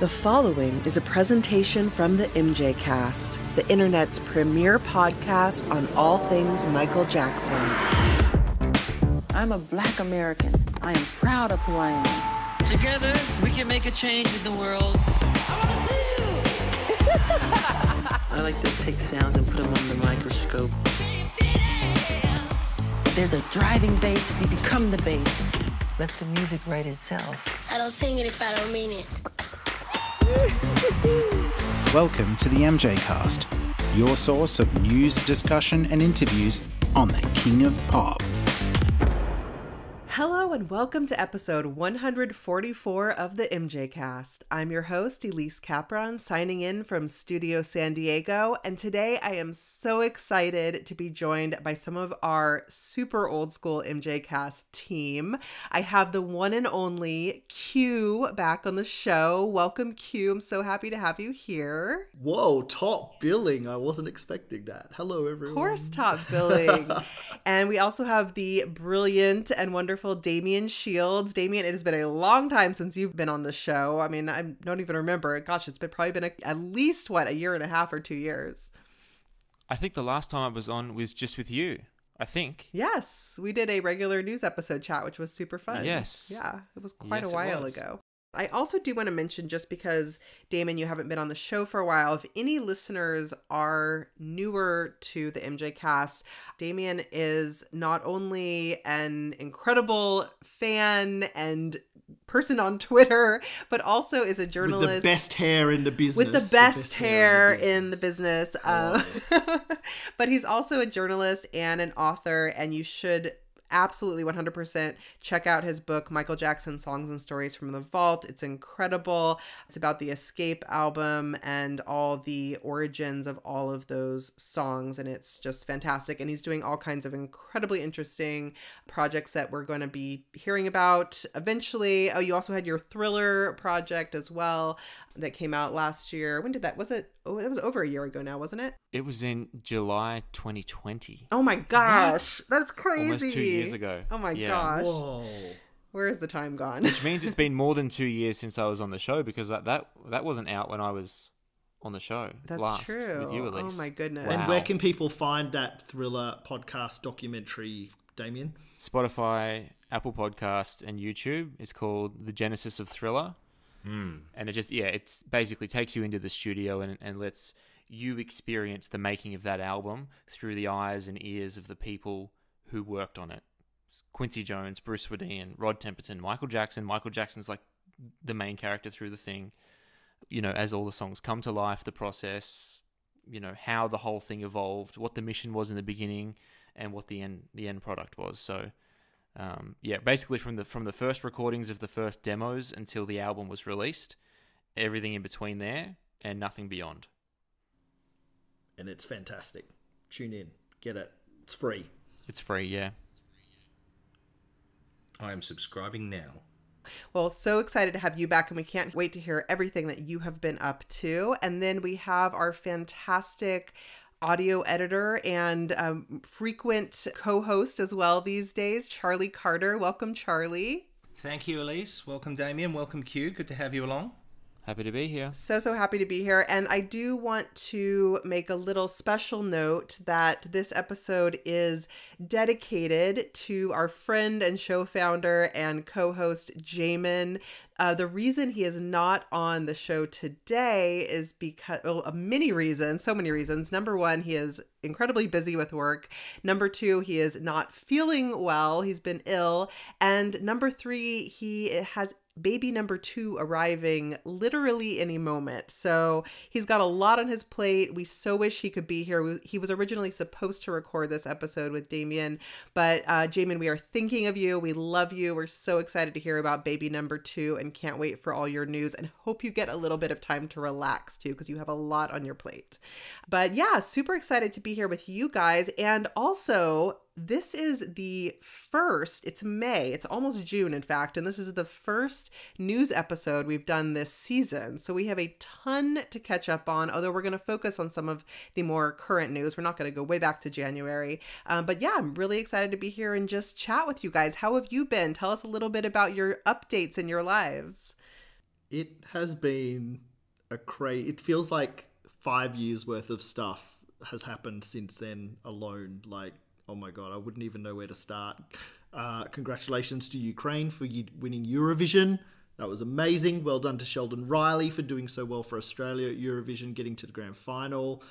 The following is a presentation from the MJ Cast, the internet's premier podcast on all things Michael Jackson. I'm a black American. I am proud of who I am. Together, we can make a change in the world. I wanna see you! I like to take sounds and put them under the microscope. There's a driving bass if you become the bass. Let the music write itself. I don't sing it if I don't mean it. Welcome to the MJ Cast, your source of news, discussion, and interviews on the King of Pop. Hello and welcome to episode 144 of the MJ Cast. I'm your host, Elise Capron, signing in from Studio San Diego. And today I am so excited to be joined by some of our super old school MJ Cast team. I have the one and only Q back on the show. Welcome, Q. I'm so happy to have you here. Whoa, top billing. I wasn't expecting that. Hello, everyone. Of course, top billing. and we also have the brilliant and wonderful Damien Shields. Damien, it has been a long time since you've been on the show. I mean, I don't even remember. Gosh, it's been probably been a, at least what a year and a half or two years. I think the last time I was on was just with you. I think. Yes, we did a regular news episode chat, which was super fun. Yes. Yeah, it was quite Yes, a while ago. I also do want to mention, just because Damon, you haven't been on the show for a while, if any listeners are newer to the MJ cast, Damien is not only an incredible fan and person on Twitter, but also is a With journalist the best hair in the business. with the best, hair in the in the business. Um, but he's also a journalist and an author, and you should absolutely 100% check out his book michael jackson songs and stories from the vault. It's incredible. It's about the Xscape album and all the origins of all of those songs and it's just fantastic. And he's doing all kinds of incredibly interesting projects that we're going to be hearing about eventually. Oh you also had your thriller project as well that came out last year when did that was it oh it was over a year ago now wasn't it It was in July 2020. oh my gosh that's crazy Almost two years ago. oh my Yeah. gosh Whoa. where is the time gone Which means it's been more than two years since I was on the show because that that, that wasn't out when I was on the show that's last true with you, at oh least. oh my goodness And where can people find that thriller podcast documentary, Damien? Spotify, Apple Podcasts, and YouTube. It's called The Genesis of Thriller. Hmm. And it just, yeah, it's basically takes you into the studio and, and lets you experience the making of that album through the eyes and ears of the people who worked on it. Quincy Jones, Bruce Swedien, Rod Temperton, Michael Jackson. Michael Jackson's like the main character through the thing. You know, as all the songs come to life, the process, you know, how the whole thing evolved, what the mission was in the beginning, and what the end the end product was. So, um, yeah, basically from the from the first recordings of the first demos until the album was released, everything in between there and nothing beyond. And it's fantastic. Tune in. Get it. It's free. It's free, yeah. I am subscribing now. Well, so excited to have you back, and we can't wait to hear everything that you have been up to. And then we have our fantastic audio editor and um, frequent co host as well these days, Charlie Carter. Welcome, Charlie. Thank you, Elise. Welcome, Damien. Welcome, Q. Good to have you along. Happy to be here. So, so happy to be here. And I do want to make a little special note that this episode is dedicated to our friend and show founder and co host, Jamon. Uh, the reason he is not on the show today is because, well, uh, many reasons, so many reasons. Number one, he is incredibly busy with work. Number two, he is not feeling well. He's been ill. And number three, he has baby number two arriving literally any moment. So he's got a lot on his plate. We so wish he could be here. We- He was originally supposed to record this episode with Damien, but uh, Jamon, we are thinking of you. We love you. We're so excited to hear about baby number two and can't wait for all your news and hope you get a little bit of time to relax too because you have a lot on your plate. But yeah, super excited to be here with you guys. And also, this is the first, it's May, it's almost June, in fact, and this is the first news episode we've done this season. So we have a ton to catch up on, although we're going to focus on some of the more current news. We're not going to go way back to January. Um, but yeah, I'm really excited to be here and just chat with you guys. How have you been? Tell us a little bit about your updates in your lives. it has been a crazy, It feels like five years worth of stuff has happened since then alone. Like, oh my god, I wouldn't even know where to start. Uh, congratulations to Ukraine for winning Eurovision. That was amazing. Well done to Sheldon Riley for doing so well for Australia at Eurovision, getting to the grand final.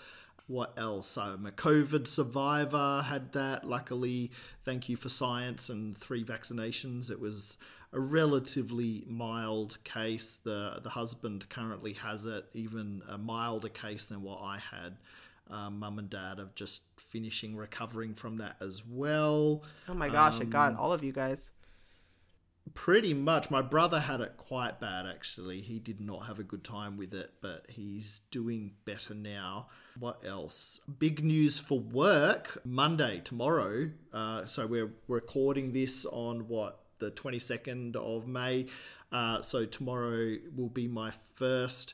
What else? I'm a COVID survivor, had that. Luckily, thank you for science and three vaccinations. It was a relatively mild case. The, the husband currently has it, even a milder case than what I had. Um, Mum and dad have just finishing recovering from that as well. Oh my gosh, it Um, got all of you guys. Pretty much. My brother had it quite bad, actually. He did not have a good time with it, but he's doing better now. What else? Big news for work Monday, tomorrow. Uh, so we're recording this on what, the 22nd of May. Uh, so tomorrow will be my first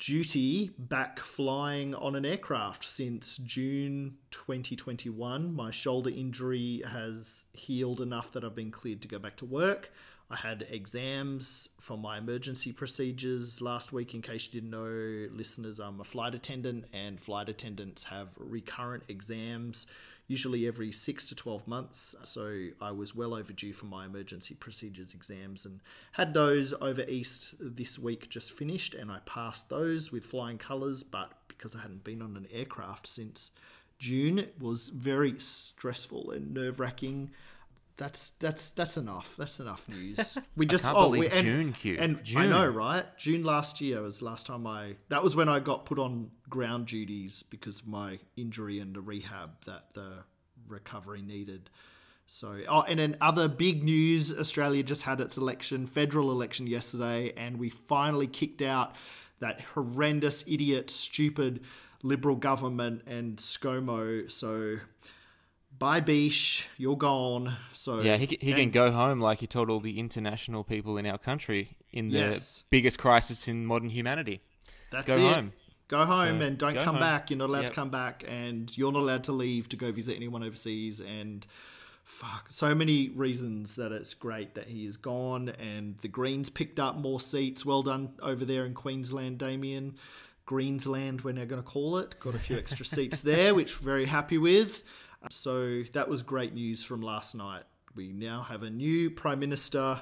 duty back flying on an aircraft since June 2021. My shoulder injury has healed enough that I've been cleared to go back to work. I had exams for my emergency procedures last week. In case you didn't know, listeners, I'm a flight attendant, and flight attendants have recurrent exams, usually every six to 12 months. So I was well overdue for my emergency procedures exams and had those over East this week just finished, and I passed those with flying colours. But because I hadn't been on an aircraft since June, it was very stressful and nerve wracking. That's that's that's enough. That's enough news. We just oh, we, and, June, Q. and June. I know, right? June last year was last time I. That was when I got put on ground duties because of my injury and the rehab that the recovery needed. So, oh, and then other big news: Australia just had its election, federal election yesterday, and we finally kicked out that horrendous, idiot, stupid Liberal government and ScoMo. So, bye, Bish, you're gone. So Yeah, he, he can go home like he told all the international people in our country in the Yes. biggest crisis in modern humanity. That's Go it. home. Go home So, and don't come home. back. You're not allowed Yep. to come back, and you're not allowed to leave to go visit anyone overseas. And fuck, so many reasons that it's great that he is gone. And the Greens picked up more seats. Well done over there in Queensland, Damien. Greensland, we're now going to call it. Got a few extra seats there, which we're very happy with. So that was great news from last night. We now have a new prime minister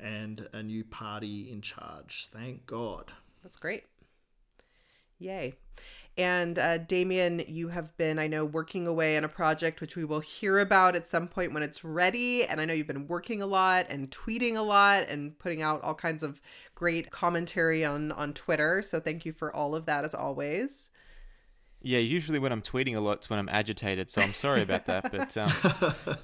and a new party in charge. Thank God. That's great. Yay. And uh, Damien, you have been, I know, working away on a project which we will hear about at some point when it's ready. And I know you've been working a lot and tweeting a lot and putting out all kinds of great commentary on on Twitter. So thank you for all of that as always. Yeah, usually when I'm tweeting a lot, it's when I'm agitated. So I'm sorry about that, but um,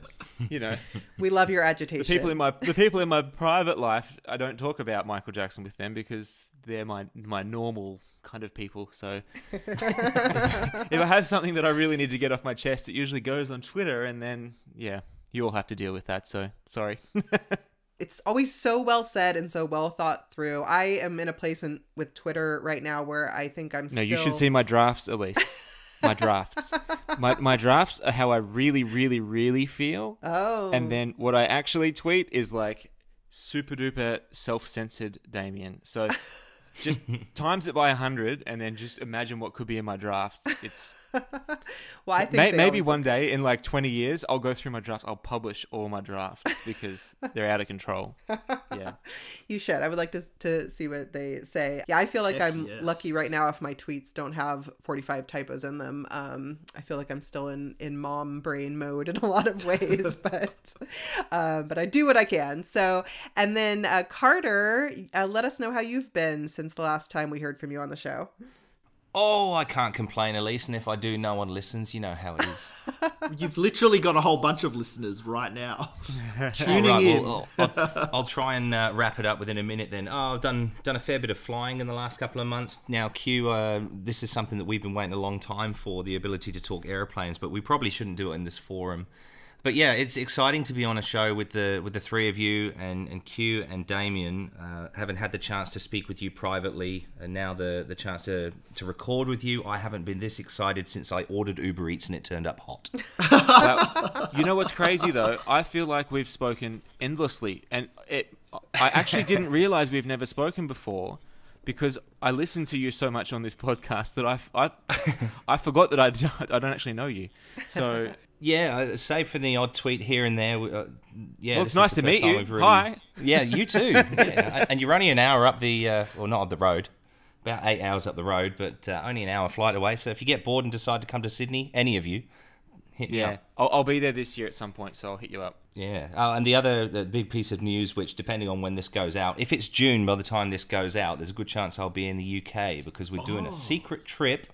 you know, We love your the agitation. people in my the people in my private life, I don't talk about Michael Jackson with them because they're my my normal kind of people. So if I have something that I really need to get off my chest, it usually goes on Twitter, and then yeah, you all have to deal with that. So sorry. it's always so well said and so well thought through. I am in a place in with Twitter right now where I think I'm No, still you should see my drafts, Elise. My drafts. my my drafts are how I really, really, really feel. Oh. And then what I actually tweet is like super duper self censored Damien. So just times it by a hundred and then just imagine what could be in my drafts. It's well, I think may, they maybe one look- day in like twenty years I'll go through my drafts, I'll publish all my drafts because they're out of control. Yeah. You should. I would like to to see what they say. Yeah, I feel like Heck I'm yes. lucky right now if my tweets don't have 45 typos in them. Um, I feel like I'm still in in mom brain mode in a lot of ways, but uh, but I do what I can. So, and then uh, Carter, uh, let us know how you've been since the last time we heard from you on the show. Oh, I can't complain, Elise. And if I do, no one listens. You know how it is. You've literally got a whole bunch of listeners right now tuning right, in. well, I'll, I'll, I'll try and uh, wrap it up within a minute. Then, oh, I've done done a fair bit of flying in the last couple of months. Now, Q, uh, this is something that we've been waiting a long time for the ability to talk airplanes, but we probably shouldn't do it in this forum. But yeah, it's exciting to be on a show with the with the three of you and, and Q and Damien. Uh, haven't had the chance to speak with you privately, and now the the chance to to record with you. I haven't been this excited since I ordered Uber Eats and it turned up hot. Well, you know what's crazy though? I feel like we've spoken endlessly, and it I actually didn't realize we've never spoken before because I listen to you so much on this podcast that I, I, I forgot that I, I don't actually know you. So Yeah, uh, save for the odd tweet here and there. Uh, yeah, Well, it's nice to meet you. really- Hi. Yeah, you too. yeah. And you're only an hour up the, uh, well, not up the road, about eight hours up the road, but uh, only an hour flight away. So if you get bored and decide to come to Sydney, any of you, hit me yeah, up. I'll, I'll be there this year at some point, so I'll hit you up. Yeah. Oh, and the other the big piece of news, which depending on when this goes out, if it's June by the time this goes out, there's a good chance I'll be in the UK because we're doing a secret trip.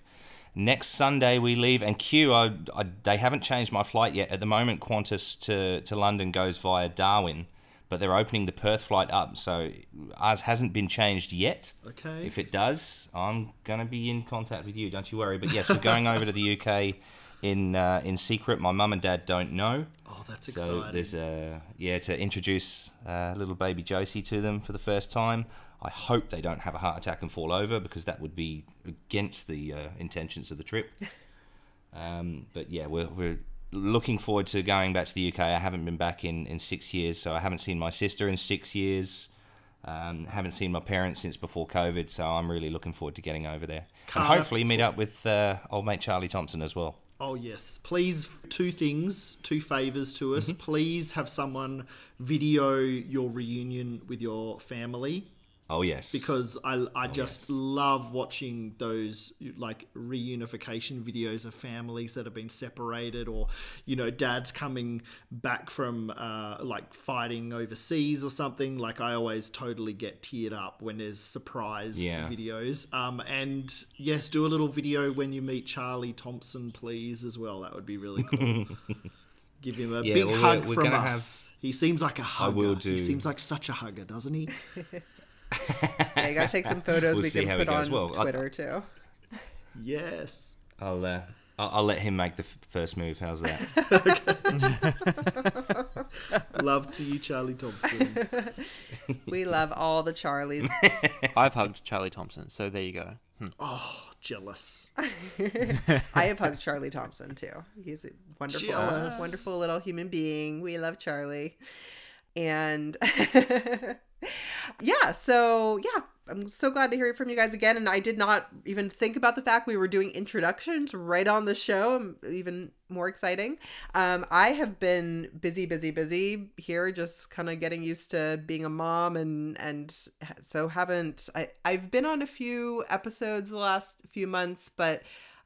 Next Sunday we leave, and Q, I, I, they haven't changed my flight yet. At the moment, Qantas to, to London goes via Darwin, but they're opening the Perth flight up, so ours hasn't been changed yet. Okay. If it does, I'm gonna be in contact with you. Don't you worry. But yes, we're going over to the UK in uh, in secret. My mum and dad don't know. Oh, that's So exciting. there's a yeah to introduce uh, little baby Josie to them for the first time. I hope they don't have a heart attack and fall over because that would be against the uh, intentions of the trip. Um, but yeah, we're, we're looking forward to going back to the UK. I haven't been back in, in six years, so I haven't seen my sister in six years. Um, haven't seen my parents since before COVID, so I'm really looking forward to getting over there and hopefully meet up with uh, old mate Charlie Thompson as well. Oh yes, please two things, two favors to us. Please have someone video your reunion with your family Oh yes, because I I just yes. love watching those like reunification videos of families that have been separated or you know dads coming back from uh, like fighting overseas or something like I always totally get teared up when there's surprise Yeah. videos um and yes do a little video when you meet Charlie Thompson please as well that would be really cool Give him a Yeah, big well, we're- hug we're from gonna us. He seems like a hugger. I will do. He seems like such a hugger, doesn't he? Yeah, you gotta take some photos We'll we can put it on Well, I- Twitter too. Yes. I'll, uh, I'll I'll let him make the f- first move. How's that? Love to you, Charlie Thompson. We love all the Charlies. I've hugged Charlie Thompson, so there you go. Hmm. Oh, jealous. I have hugged Charlie Thompson too. He's a wonderful, Jealous. wonderful little human being. We love Charlie. And yeah, so yeah, I'm so glad to hear from you guys again. And I did not even think about the fact we were doing introductions right on the show. Even more exciting. Um, I have been busy, busy, busy here, just kind of getting used to being a mom, and and so haven't. I I've been on a few episodes the last few months, but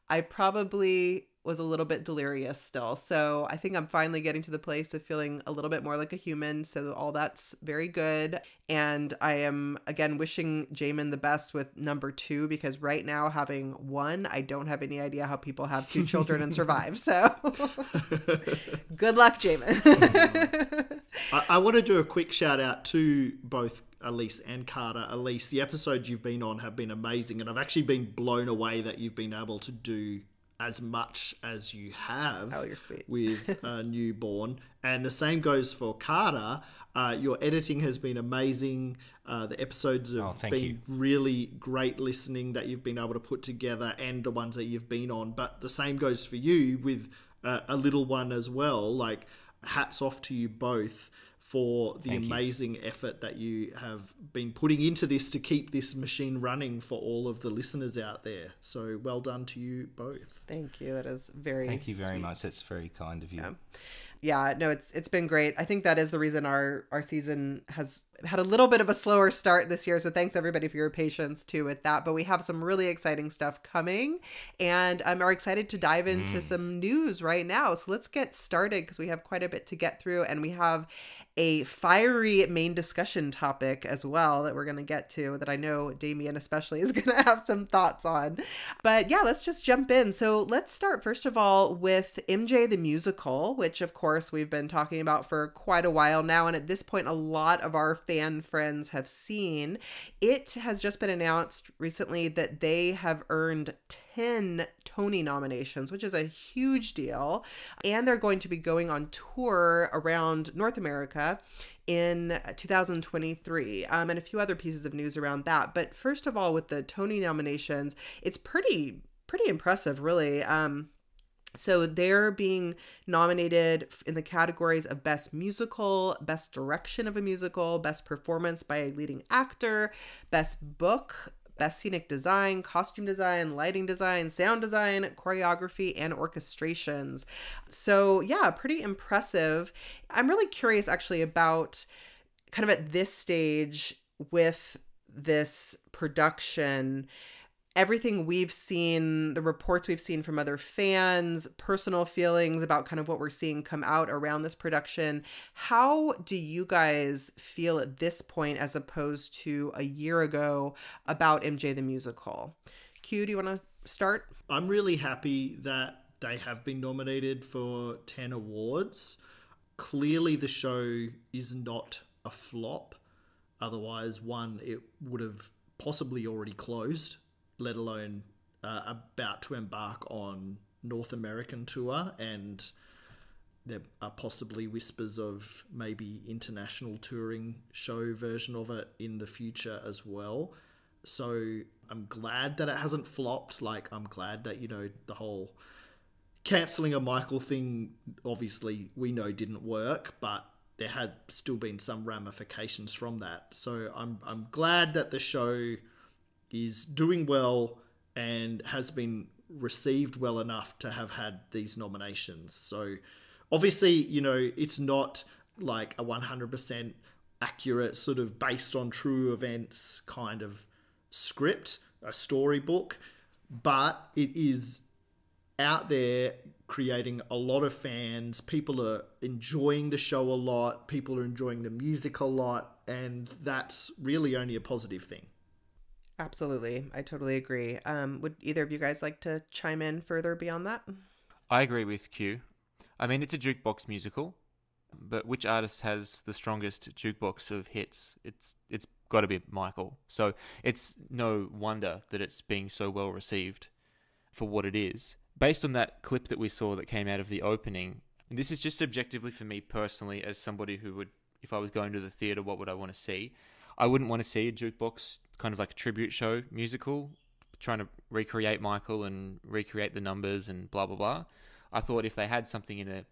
I probably was a little bit delirious still. So I think I'm finally getting to the place of feeling a little bit more like a human. So all that's very good. And I am again wishing Jamon the best with number two because right now having one, I don't have any idea how people have two children and survive. So good luck, Jamon. I, I want to do a quick shout out to both Elise and Carter. Elise, the episodes you've been on have been amazing, and I've actually been blown away that you've been able to do as much as you have Oh, you're sweet. with a newborn. And the same goes for Carter. Uh, your editing has been amazing. Uh, the episodes have Oh, been you. really great listening that you've been able to put together, and the ones that you've been on. But the same goes for you with uh, a little one as well. Like, hats off to you both for the Thank you. amazing effort that you have been putting into this to keep this machine running for all of the listeners out there. So well done to you both. Thank you. That is very Thank you very sweet. much. That's very kind of you. yeah yeah. no it's it's been great i think that is the reason our our season has had a little bit of a slower start this year so thanks everybody for your patience too with that but we have some really exciting stuff coming and i'm are excited to dive into mm. some news right now so let's get started because we have quite a bit to get through and we have a fiery main discussion topic as well that we're going to get to that I know Damien especially is going to have some thoughts on. But yeah, let's just jump in. So let's start first of all with MJ the musical, which of course we've been talking about for quite a while now and at this point a lot of our fan friends have seen. It has just been announced recently that they have earned 10 Tony nominations, which is a huge deal. And they're going to be going on tour around North America in 2023 um, and a few other pieces of news around that. But first of all, with the Tony nominations, it's pretty, pretty impressive, really. Um, So they're being nominated in the categories of Best Musical, Best Direction of a Musical, Best Performance by a Leading Actor, Best Book, Best Scenic Design, Costume Design, Lighting Design, Sound Design, Choreography, and Orchestrations. So, yeah, pretty impressive. I'm really curious actually about kind of at this stage with this production everything we've seen, the reports we've seen from other fans, personal feelings about kind of what we're seeing come out around this production. How do you guys feel at this point as opposed to a year ago about MJ the musical? Q, do you want to start? I'm really happy that they have been nominated for 10 awards. Clearly, the show is not a flop. Otherwise, one, it would have possibly already closed let alone uh, about to embark on North American tour, and there are possibly whispers of maybe international touring show version of it in the future as well. So I'm glad that it hasn't flopped. Like I'm glad that you know the whole canceling a Michael thing. Obviously, we know didn't work, but there had still been some ramifications from that. So I'm I'm glad that the show is doing well and has been received well enough to have had these nominations. So obviously, you know, it's not like a 100% accurate sort of based on true events kind of script, a storybook, but it is out there creating a lot of fans. People are enjoying the show a lot, people are enjoying the music a lot, and that's really only a positive thing. Absolutely. I totally agree. Um, would either of you guys like to chime in further beyond that? I agree with Q. I mean, it's a jukebox musical, but which artist has the strongest jukebox of hits? It's it's got to be Michael. So it's no wonder that it's being so well received for what it is. Based on that clip that we saw that came out of the opening, and this is just subjectively for me personally, as somebody who would, if I was going to the theatre, what would I want to see? I wouldn't want to see a jukebox kind of like a tribute show musical, trying to recreate Michael and recreate the numbers and blah blah blah. I thought if they had something in a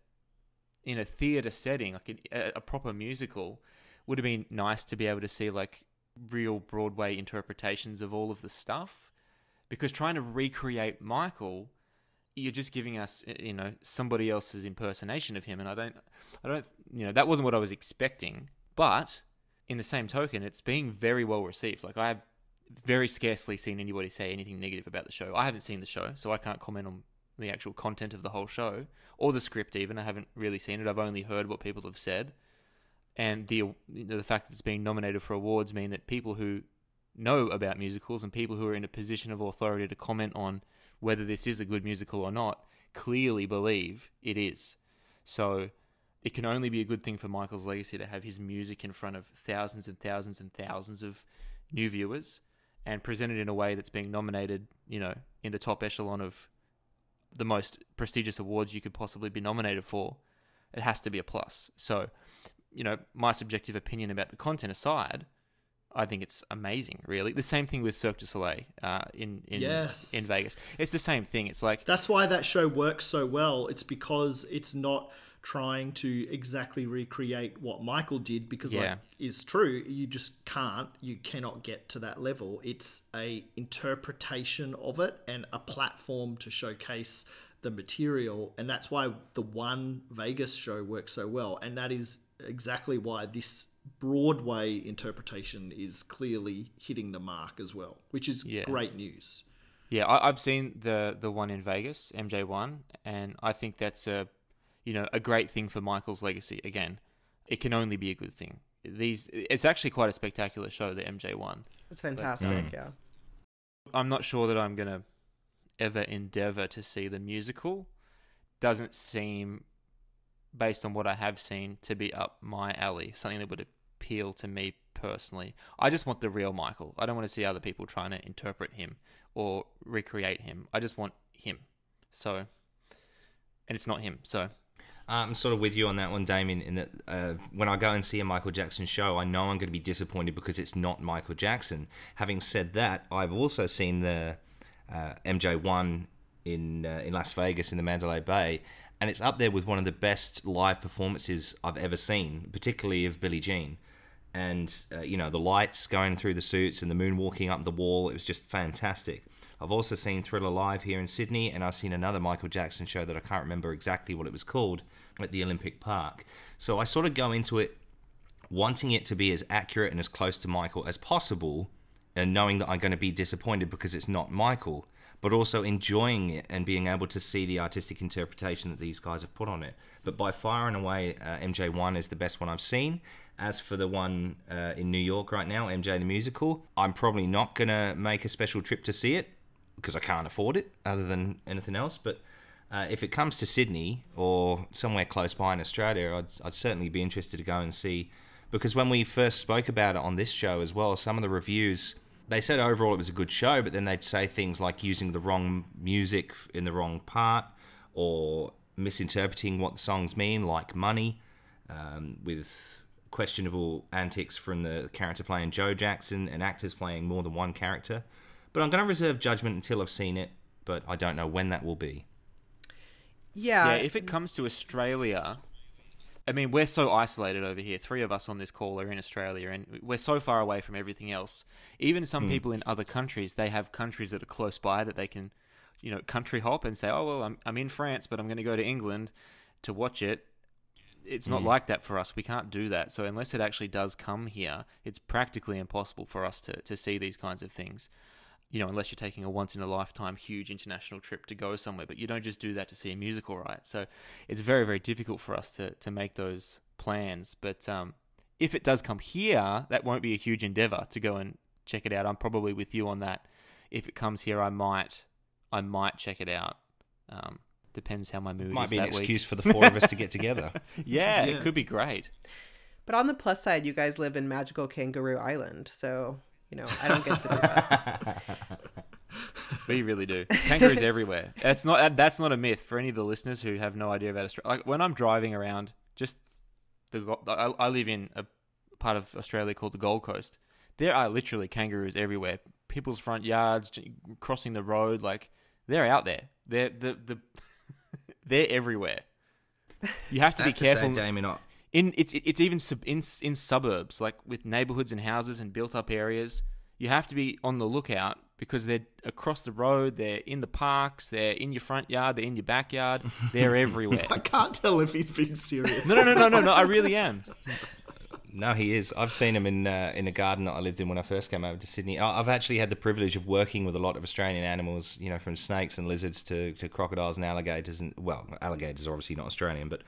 in a theater setting, like a, a proper musical, would have been nice to be able to see like real Broadway interpretations of all of the stuff. Because trying to recreate Michael, you're just giving us, you know, somebody else's impersonation of him, and I don't, I don't, you know, that wasn't what I was expecting. But in the same token, it's being very well received. Like I have very scarcely seen anybody say anything negative about the show. I haven't seen the show, so I can't comment on the actual content of the whole show or the script. Even I haven't really seen it. I've only heard what people have said, and the you know, the fact that it's being nominated for awards mean that people who know about musicals and people who are in a position of authority to comment on whether this is a good musical or not clearly believe it is. So it can only be a good thing for Michael's legacy to have his music in front of thousands and thousands and thousands of new viewers and presented in a way that's being nominated, you know, in the top echelon of the most prestigious awards you could possibly be nominated for. It has to be a plus. So, you know, my subjective opinion about the content aside, I think it's amazing. Really, the same thing with Cirque du Soleil uh, in in yes. in Vegas. It's the same thing. It's like that's why that show works so well. It's because it's not trying to exactly recreate what Michael did because yeah. like is true you just can't you cannot get to that level it's a interpretation of it and a platform to showcase the material and that's why the one Vegas show works so well and that is exactly why this Broadway interpretation is clearly hitting the mark as well which is yeah. great news yeah I, have seen the the one in Vegas MJ1 and I think that's a you know, a great thing for Michael's legacy. Again, it can only be a good thing. These, it's actually quite a spectacular show, the MJ one. It's fantastic, but, yeah. I'm not sure that I'm gonna ever endeavor to see the musical. Doesn't seem, based on what I have seen, to be up my alley. Something that would appeal to me personally. I just want the real Michael. I don't want to see other people trying to interpret him or recreate him. I just want him. So, and it's not him. So I'm sort of with you on that one, Damien. In that uh, when I go and see a Michael Jackson show, I know I'm going to be disappointed because it's not Michael Jackson. Having said that, I've also seen the uh, MJ1 in uh, in Las Vegas in the Mandalay Bay, and it's up there with one of the best live performances I've ever seen, particularly of Billie Jean. And uh, you know the lights going through the suits and the moon walking up the wall. It was just fantastic. I've also seen Thriller live here in Sydney, and I've seen another Michael Jackson show that I can't remember exactly what it was called at the Olympic Park. So I sort of go into it wanting it to be as accurate and as close to Michael as possible, and knowing that I'm going to be disappointed because it's not Michael, but also enjoying it and being able to see the artistic interpretation that these guys have put on it. But by far and away, uh, MJ1 is the best one I've seen. As for the one uh, in New York right now, MJ the Musical, I'm probably not going to make a special trip to see it because I can't afford it other than anything else. But uh, if it comes to Sydney or somewhere close by in Australia, I'd, I'd certainly be interested to go and see. Because when we first spoke about it on this show as well, some of the reviews they said overall it was a good show, but then they'd say things like using the wrong music in the wrong part or misinterpreting what the songs mean, like Money, um, with questionable antics from the character playing Joe Jackson and actors playing more than one character. But I'm going to reserve judgment until I've seen it, but I don't know when that will be. Yeah. Yeah, if it comes to Australia, I mean, we're so isolated over here. Three of us on this call are in Australia, and we're so far away from everything else. Even some Hmm. people in other countries, they have countries that are close by that they can, you know, country hop and say, "Oh well, I'm I'm in France, but I'm going to go to England to watch it." It's not Hmm. like that for us. We can't do that. So unless it actually does come here, it's practically impossible for us to to see these kinds of things. You know, unless you're taking a once in a lifetime huge international trip to go somewhere, but you don't just do that to see a musical, right? So it's very, very difficult for us to, to make those plans. But um, if it does come here, that won't be a huge endeavor to go and check it out. I'm probably with you on that. If it comes here, I might, I might check it out. Um, depends how my mood Might is be an that week. excuse for the four of us to get together. yeah, Yeah. it could be great. But on the plus side, you guys live in magical Kangaroo Island, so you know I don't get to do that. We really do. Kangaroos everywhere. That's not that- that's not a myth for any of the listeners who have no idea about Australia. Like when I'm driving around, just the I, I live in a part of Australia called the Gold Coast. There are literally kangaroos everywhere. People's front yards, crossing the road, like they're out there. They're the the they're everywhere. You have to I be have to careful. say, Damien, I- in it's it's even sub, in in suburbs like with neighborhoods and houses and built up areas you have to be on the lookout because they're across the road they're in the parks they're in your front yard they're in your backyard they're everywhere I can't tell if he's being serious. no no no no no no i really am No, he is. I've seen him in uh, in a garden that I lived in when I first came over to Sydney. I- I've actually had the privilege of working with a lot of Australian animals, you know, from snakes and lizards to, to crocodiles and alligators. And well, alligators are obviously not Australian, but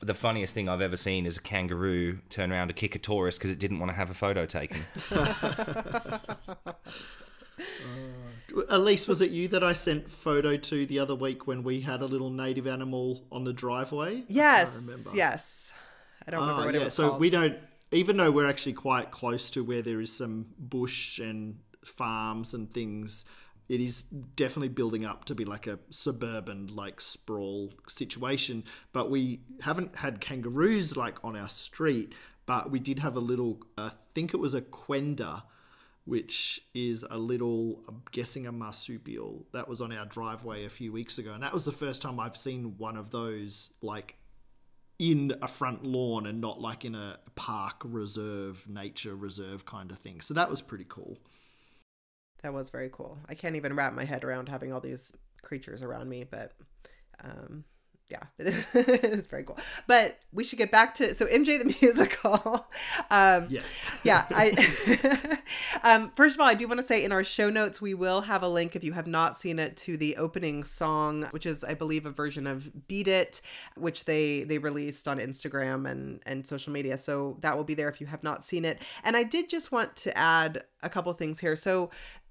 the funniest thing I've ever seen is a kangaroo turn around to kick a tourist because it didn't want to have a photo taken. Elise, was it you that I sent photo to the other week when we had a little native animal on the driveway? Yes, I remember. yes. I don't remember Ah, what yeah, it was so called. we don't, even though we're actually quite close to where there is some bush and farms and things, it is definitely building up to be like a suburban, like sprawl situation. But we haven't had kangaroos like on our street, but we did have a little, I think it was a quenda, which is a little, I'm guessing a marsupial that was on our driveway a few weeks ago. And that was the first time I've seen one of those like in a front lawn and not like in a park reserve, nature reserve kind of thing. So that was pretty cool. That was very cool. I can't even wrap my head around having all these creatures around me, but um, yeah, it is, it is very cool. But we should get back to so MJ the musical. Um, Yes. yeah. I um, first of all, I do want to say in our show notes we will have a link if you have not seen it to the opening song, which is I believe a version of "Beat It," which they they released on Instagram and and social media. So that will be there if you have not seen it. And I did just want to add a couple things here. So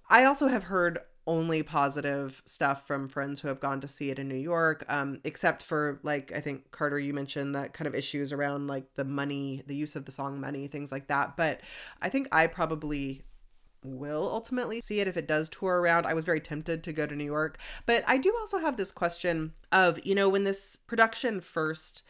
I also have heard only positive stuff from friends who have gone to see it in New York, um, except for like I think Carter, you mentioned that kind of issues around like the money, the use of the song money, things like that. But I think I probably will ultimately see it if it does tour around. I was very tempted to go to New York, but I do also have this question of, you know, when this production first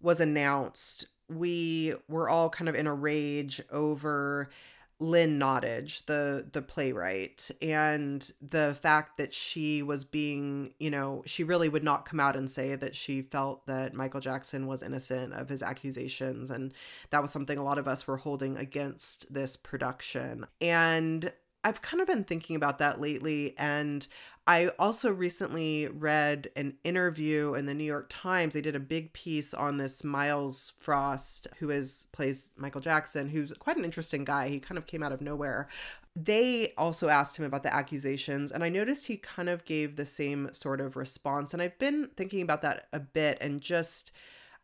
was announced, we were all kind of in a rage over Lynn Nottage, the the playwright, and the fact that she was being, you know, she really would not come out and say that she felt that Michael Jackson was innocent of his accusations, and that was something a lot of us were holding against this production. And I've kind of been thinking about that lately, and I also recently read an interview in the New York Times. They did a big piece on this Myles Frost, who is plays Michael Jackson, who's quite an interesting guy. He kind of came out of nowhere. They also asked him about the accusations, and I noticed he kind of gave the same sort of response. And I've been thinking about that a bit, and just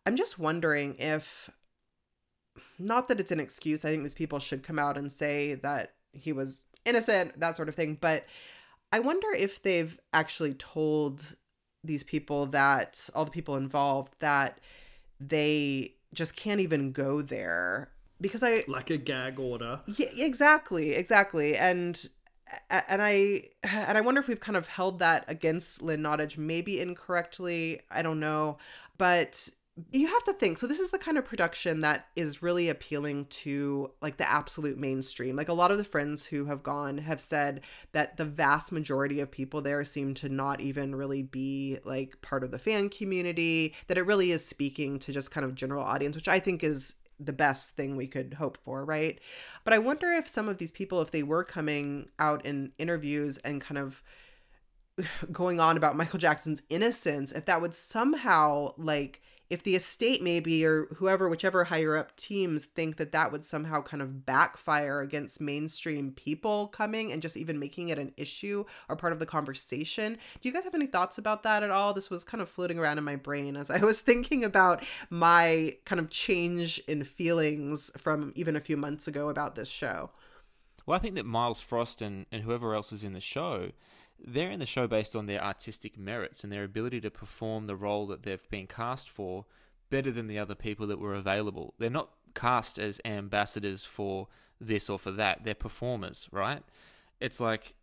I'm just wondering if not that it's an excuse. I think these people should come out and say that he was innocent, that sort of thing, but I wonder if they've actually told these people that all the people involved that they just can't even go there because I like a gag order. Yeah, exactly, exactly. And and I and I wonder if we've kind of held that against Lynn Nottage, maybe incorrectly. I don't know, but you have to think so this is the kind of production that is really appealing to like the absolute mainstream. Like a lot of the friends who have gone have said that the vast majority of people there seem to not even really be like part of the fan community that it really is speaking to just kind of general audience which i think is the best thing we could hope for right? But i wonder if some of these people if they were coming out in interviews and kind of going on about michael jackson's innocence if that would somehow like if the estate maybe or whoever whichever higher up teams think that that would somehow kind of backfire against mainstream people coming and just even making it an issue or part of the conversation do you guys have any thoughts about that at all? This was kind of floating around in my brain as i was thinking about my kind of change in feelings from even a few months ago about this show. Well i think that myles frost and, and whoever else is in the show they're in the show based on their artistic merits and their ability to perform the role that they've been cast for better than the other people that were available. They're not cast as ambassadors for this or for that. They're performers, right? It's like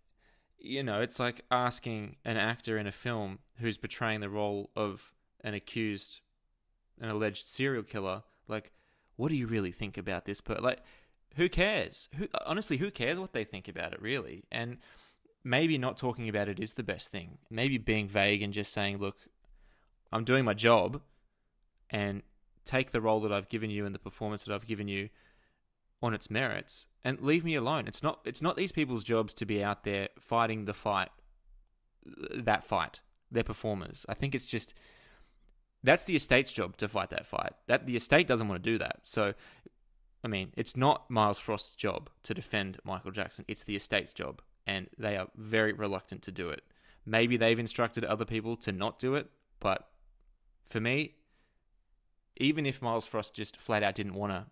you know, it's like asking an actor in a film who's portraying the role of an accused an alleged serial killer like what do you really think about this per like who cares who honestly who cares what they think about it really and maybe not talking about it is the best thing. Maybe being vague and just saying, look, I'm doing my job and take the role that I've given you and the performance that I've given you on its merits and leave me alone. It's not it's not these people's jobs to be out there fighting the fight that fight. They're performers. I think it's just that's the estate's job to fight that fight. That the estate doesn't want to do that. So I mean, it's not Myles Frost's job to defend Michael Jackson. It's the estate's job and they are very reluctant to do it. Maybe they've instructed other people to not do it, but for me, even if Myles Frost just flat out didn't want to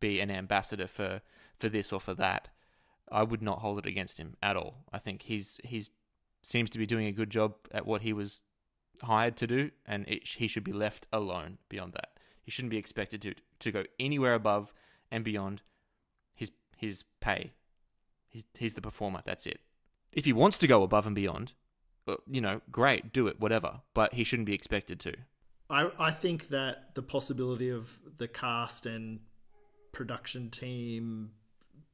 be an ambassador for, for this or for that, I would not hold it against him at all. I think he's he's seems to be doing a good job at what he was hired to do, and it, he should be left alone beyond that. He shouldn't be expected to to go anywhere above and beyond his his pay He's he's the performer. That's it. If he wants to go above and beyond, you know, great, do it, whatever. But he shouldn't be expected to. I I think that the possibility of the cast and production team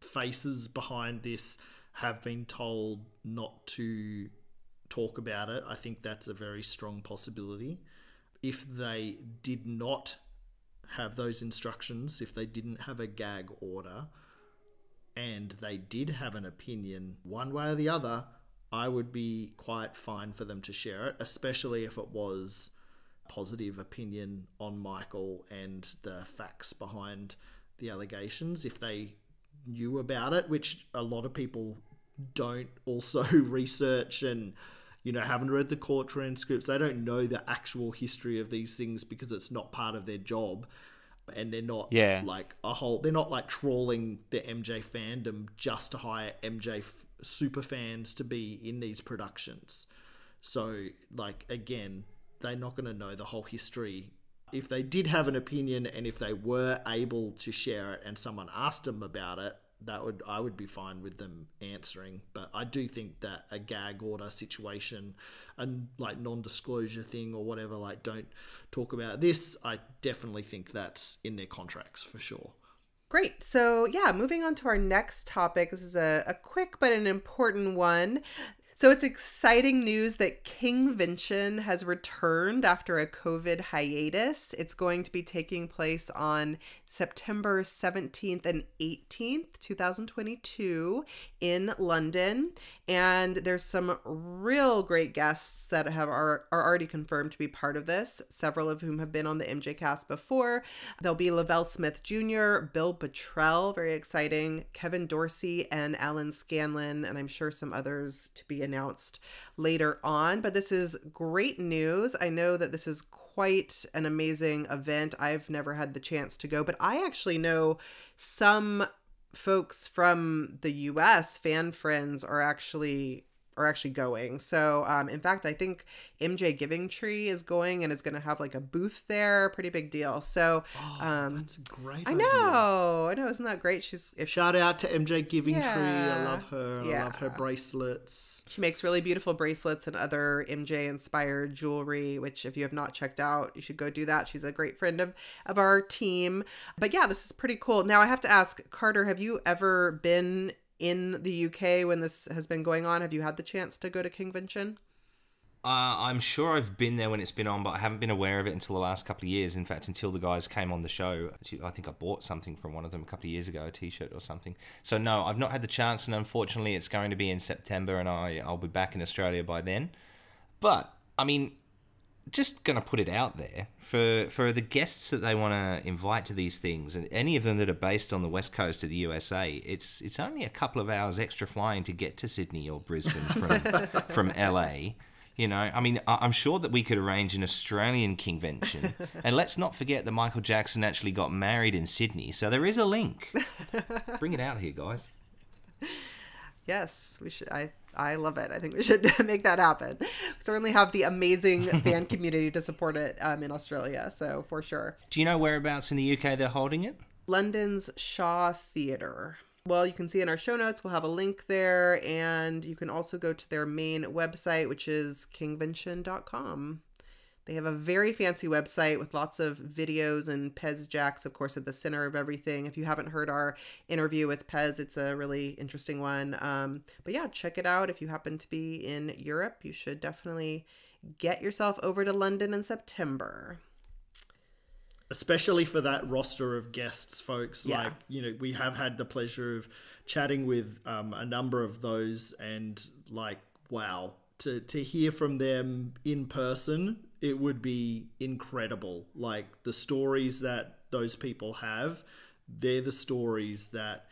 faces behind this have been told not to talk about it. I think that's a very strong possibility. If they did not have those instructions, if they didn't have a gag order, and they did have an opinion one way or the other, I would be quite fine for them to share it, especially if it was positive opinion on Michael and the facts behind the allegations. If they knew about it, which a lot of people don't also research and you know haven't read the court transcripts they don't know the actual history of these things because it's not part of their job and they're not yeah. like a whole they're not like trawling the MJ fandom just to hire MJ f- super fans to be in these productions. So like again, they're not going to know the whole history. If they did have an opinion and if they were able to share it and someone asked them about it, that would I would be fine with them answering. But I do think that a gag order situation and like non-disclosure thing or whatever, like don't talk about this. I definitely think that's in their contracts for sure. Great. So, yeah, moving on to our next topic. This is a, a quick but an important one. So, it's exciting news that King Kingvention has returned after a COVID hiatus. It's going to be taking place on September 17th and 18th, 2022, in London. And there's some real great guests that have are, are already confirmed to be part of this, several of whom have been on the MJ cast before. There'll be Lavelle Smith Jr., Bill Bottrell, very exciting, Kevin Dorsey, and Alan Scanlon, and I'm sure some others to be announced later on. But this is great news. I know that this is quite an amazing event. I've never had the chance to go, but I actually know some folks from the US, fan friends, are actually are actually going. So, um, in fact, I think MJ Giving Tree is going and is going to have like a booth there. Pretty big deal. So, Oh, um, that's great I idea. know, I know, isn't that great? She's if Shout out to MJ Giving Tree. I love her. I love her bracelets. She makes really beautiful bracelets and other MJ inspired jewelry, which if you have not checked out, you should go do that. She's a great friend of of our team. But yeah, this is pretty cool. Now I have to ask Carter, have you ever been in the UK when this has been going on? Have you had the chance to go to Kingvention? Uh, I'm sure I've been there when it's been on, but I haven't been aware of it until the last couple of years. In fact, until the guys came on the show. I think I bought something from one of them a couple of years ago, a T-shirt or something. So no, I've not had the chance, and unfortunately, it's going to be in September, and I I'll be back in Australia by then. But I mean, just gonna put it out there for for the guests that they want to invite to these things, and any of them that are based on the west coast of the USA. It's it's only a couple of hours extra flying to get to Sydney or Brisbane from from LA. You know, I mean, I'm sure that we could arrange an Australian convention, and let's not forget that Michael Jackson actually got married in Sydney, so there is a link. Bring it out here, guys. Yes, we should. I I love it. I think we should make that happen. We certainly have the amazing fan community to support it um, in Australia. So for sure. Do you know whereabouts in the UK they're holding it? London's Shaw Theatre. Well, you can see in our show notes, we'll have a link there, and you can also go to their main website, which is kingvention.com. They have a very fancy website with lots of videos and Pez Jacks, of course, at the center of everything. If you haven't heard our interview with Pez, it's a really interesting one. Um, but yeah, check it out. If you happen to be in Europe, you should definitely get yourself over to London in September. especially for that roster of guests, folks. Yeah. Like, you know, we have had the pleasure of chatting with um, a number of those, and like, wow, to to hear from them in person, it would be incredible. Like the stories that those people have, they're the stories that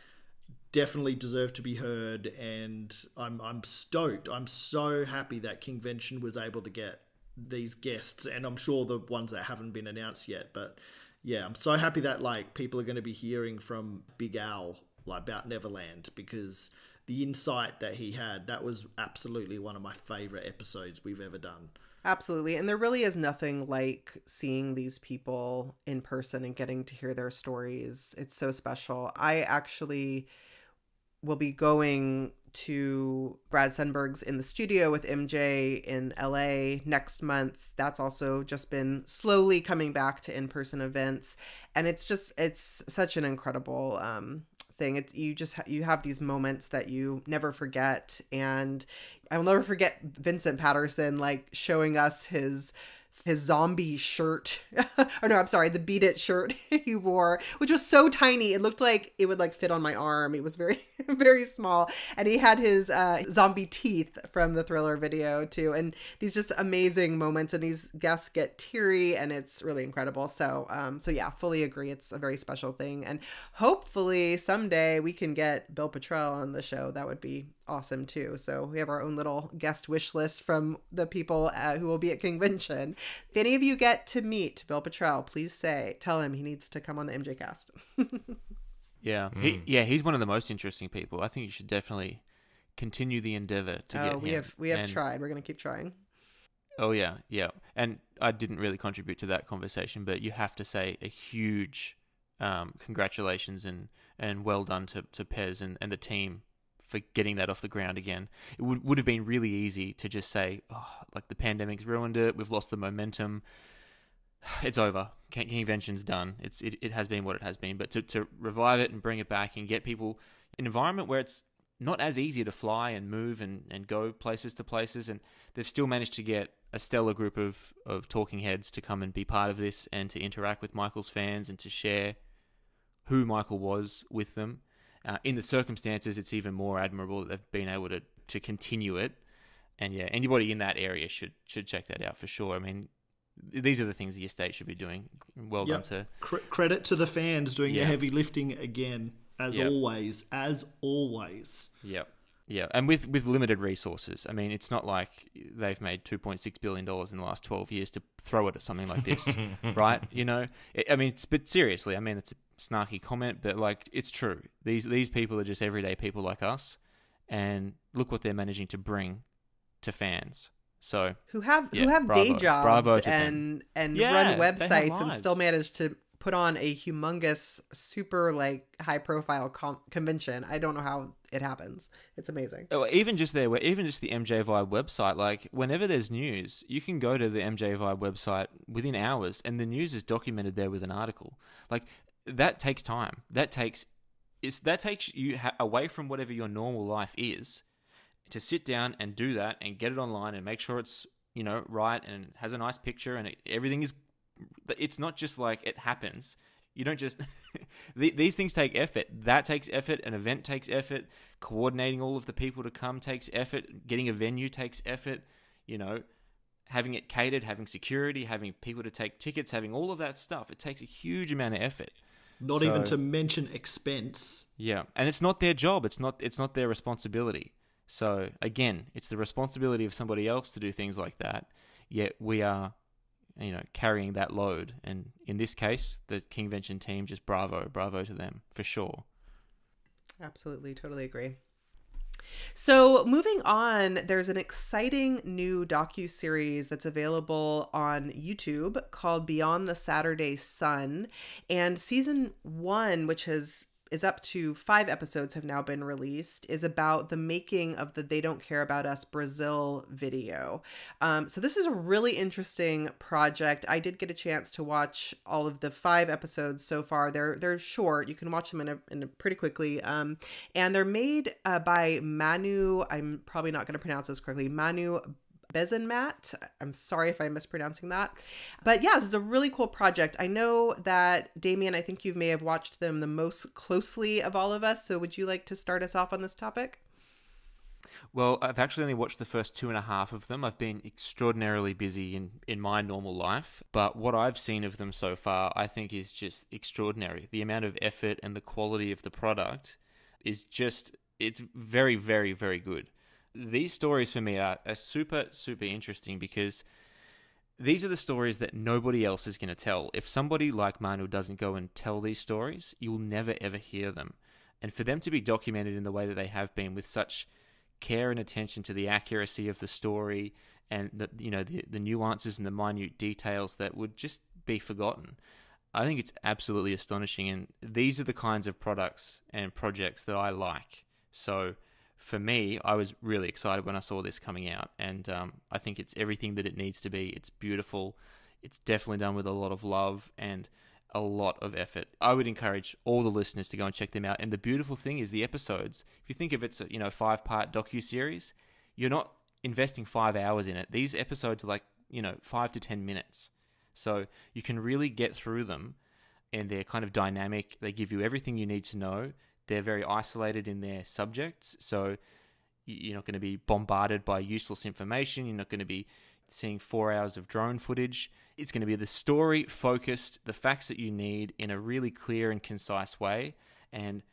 definitely deserve to be heard and I'm I'm stoked. I'm so happy that Kingvention was able to get these guests and I'm sure the ones that haven't been announced yet, but yeah, I'm so happy that like people are going to be hearing from Big Al like about Neverland because the insight that he had, that was absolutely one of my favorite episodes we've ever done. Absolutely. And there really is nothing like seeing these people in person and getting to hear their stories. It's so special. I actually will be going to Brad Sundberg's in the studio with MJ in LA next month. That's also just been slowly coming back to in-person events and it's just it's such an incredible um thing. It's you just ha- you have these moments that you never forget and I will never forget Vincent Paterson like showing us his his zombie shirt. Or no i'm sorry the beat it shirt he wore which was so tiny. It looked like it would like fit on my arm. It was very very small. And he had his uh zombie teeth from the thriller video too. And these just amazing moments and these guests get teary and it's really incredible. So um so yeah fully agree. It's a very special thing. And hopefully someday we can get bill Bottrell on the show. That would be awesome too. So we have our own little guest wish list from the people uh, who will be at convention. If any of you get to meet Bill Bottrell, please say, tell him he needs to come on the MJ cast. Yeah, he, yeah, he's one of the most interesting people. I think you should definitely continue the endeavor to oh, get we him. have we have And- tried. We're gonna keep trying. Oh yeah, yeah. And I didn't really contribute to that conversation, but you have to say a huge um, congratulations and, and well done to, to Pez and, and the team for getting that off the ground again. It would would have been really easy to just say, oh, like the pandemic's ruined it, we've lost the momentum. it's over. Convention's done. It's it, it has been what it has been. But to, to revive it and bring it back and get people an environment where it's not as easy to fly and move and, and go places to places and they've still managed to get a stellar group of, of talking heads to come and be part of this and to interact with Michael's fans and to share who Michael was with them. Uh, in the circumstances, it's even more admirable that they've been able to, to continue it. And yeah, anybody in that area should should check that out for sure. I mean, these are the things the estate should be doing. Well Yep. done to Cre- credit to the fans doing Yeah. the heavy lifting again, as Yep. always, as always. Yep. Yeah, and with with limited resources. I mean, it's not like they've made 2.6 billion dollars in the last 12 years to throw it at something like this, right? You know, I I mean, it's, but seriously, I mean, it's a snarky comment, but like, it's true. These these people are just everyday people like us, and look what they're managing to bring to fans. So who have yeah, who have bravo. day jobs Bravo to them. and and Yeah, run websites and still lives. manage to put on a humongous super like high profile com- convention i don't know how it happens it's amazing Oh, even just their even just the MJ Vibe website, like whenever there's news, you can go to the MJ Vibe website within hours, and the news is documented there with an article. Like that takes time. That takes it's that takes you ha- away from whatever your normal life is to sit down and do that and get it online and make sure it's you know right and has a nice picture and it, everything is. It's not just like it happens. You don't just these things take effort. That takes effort. An event takes effort. Coordinating all of the people to come takes effort. Getting a venue takes effort. You know, having it catered, having security, having people to take tickets, having all of that stuff. It takes a huge amount of effort. Not even to mention expense. Yeah, and it's not their job. It's not. It's not their responsibility. So again, it's the responsibility of somebody else to do things like that. Yet we are, you know, carrying that load. And in this case, the Kingvention team just bravo, bravo to them for sure. Absolutely, totally agree. So, moving on, there's an exciting new docu series that's available on YouTube called Beyond the Saturday Sun, and season 1, which has is up to 5 episodes have now been released is about the making of the They Don't Care About Us Brazil video. Um, so this is a really interesting project. I did get a chance to watch all of the 5 episodes so far. They're they're short. You can watch them in a, in a pretty quickly. Um, and they're made uh, by Manu. I'm probably not going to pronounce this correctly. Manu Bezenmat. I'm sorry if I'm mispronouncing that. But yeah, this is a really cool project. I know that Damien, I think you may have watched them the most closely of all of us. So would you like to start us off on this topic? Well, I've actually only watched the first two and a half of them. I've been extraordinarily busy in, in my normal life, but what I've seen of them so far, I think is just extraordinary. The amount of effort and the quality of the product is just, it's very, very, very good. These stories for me are, are super, super interesting because these are the stories that nobody else is going to tell. If somebody like Manu doesn't go and tell these stories, you'll never ever hear them. And for them to be documented in the way that they have been with such care and attention to the accuracy of the story and the you know the, the nuances and the minute details that would just be forgotten. I think it's absolutely astonishing and these are the kinds of products and projects that I like. So for me, I was really excited when I saw this coming out, and um, I think it's everything that it needs to be. It's beautiful. It's definitely done with a lot of love and a lot of effort. I would encourage all the listeners to go and check them out. And the beautiful thing is the episodes. If you think of it's a you know five part docu series, you're not investing five hours in it. These episodes are like you know five to ten minutes, so you can really get through them, and they're kind of dynamic. They give you everything you need to know. They're very isolated in their subjects, so you're not going to be bombarded by useless information. You're not going to be seeing four hours of drone footage. It's going to be the story focused, the facts that you need in a really clear and concise way. And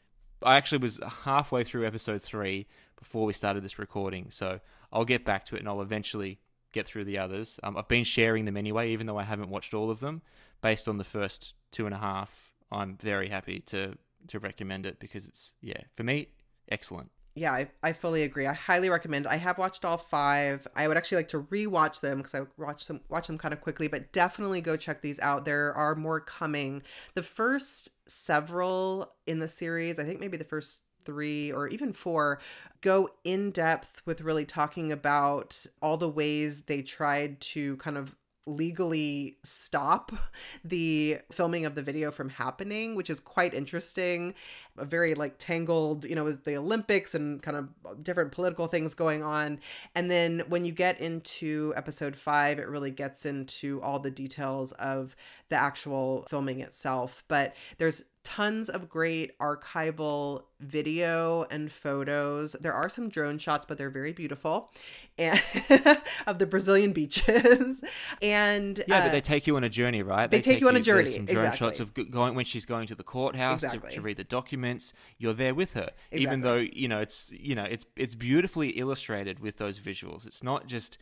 I actually was halfway through episode three before we started this recording, so I'll get back to it and I'll eventually get through the others. Um, I've been sharing them anyway, even though I haven't watched all of them. Based on the first two and a half, I'm very happy to to recommend it because it's yeah for me excellent. Yeah, I, I fully agree. I highly recommend. I have watched all five. I would actually like to rewatch them because I watched them watch them kind of quickly, but definitely go check these out. There are more coming. The first several in the series, I think maybe the first three or even four, go in depth with really talking about all the ways they tried to kind of legally stop the filming of the video from happening, which is quite interesting. A very like tangled, you know, with the Olympics and kind of different political things going on. And then when you get into episode five, it really gets into all the details of the actual filming itself. But there's tons of great archival video and photos. There are some drone shots, but they're very beautiful, and of the Brazilian beaches. and Yeah, uh, but they take you on a journey, right? they take you on a journey, Some drone exactly. shots of going when she's going to the courthouse to, Exactly. to read the documents. You're there with her, even though you know it's you know it's it's beautifully illustrated with those visuals. It's not just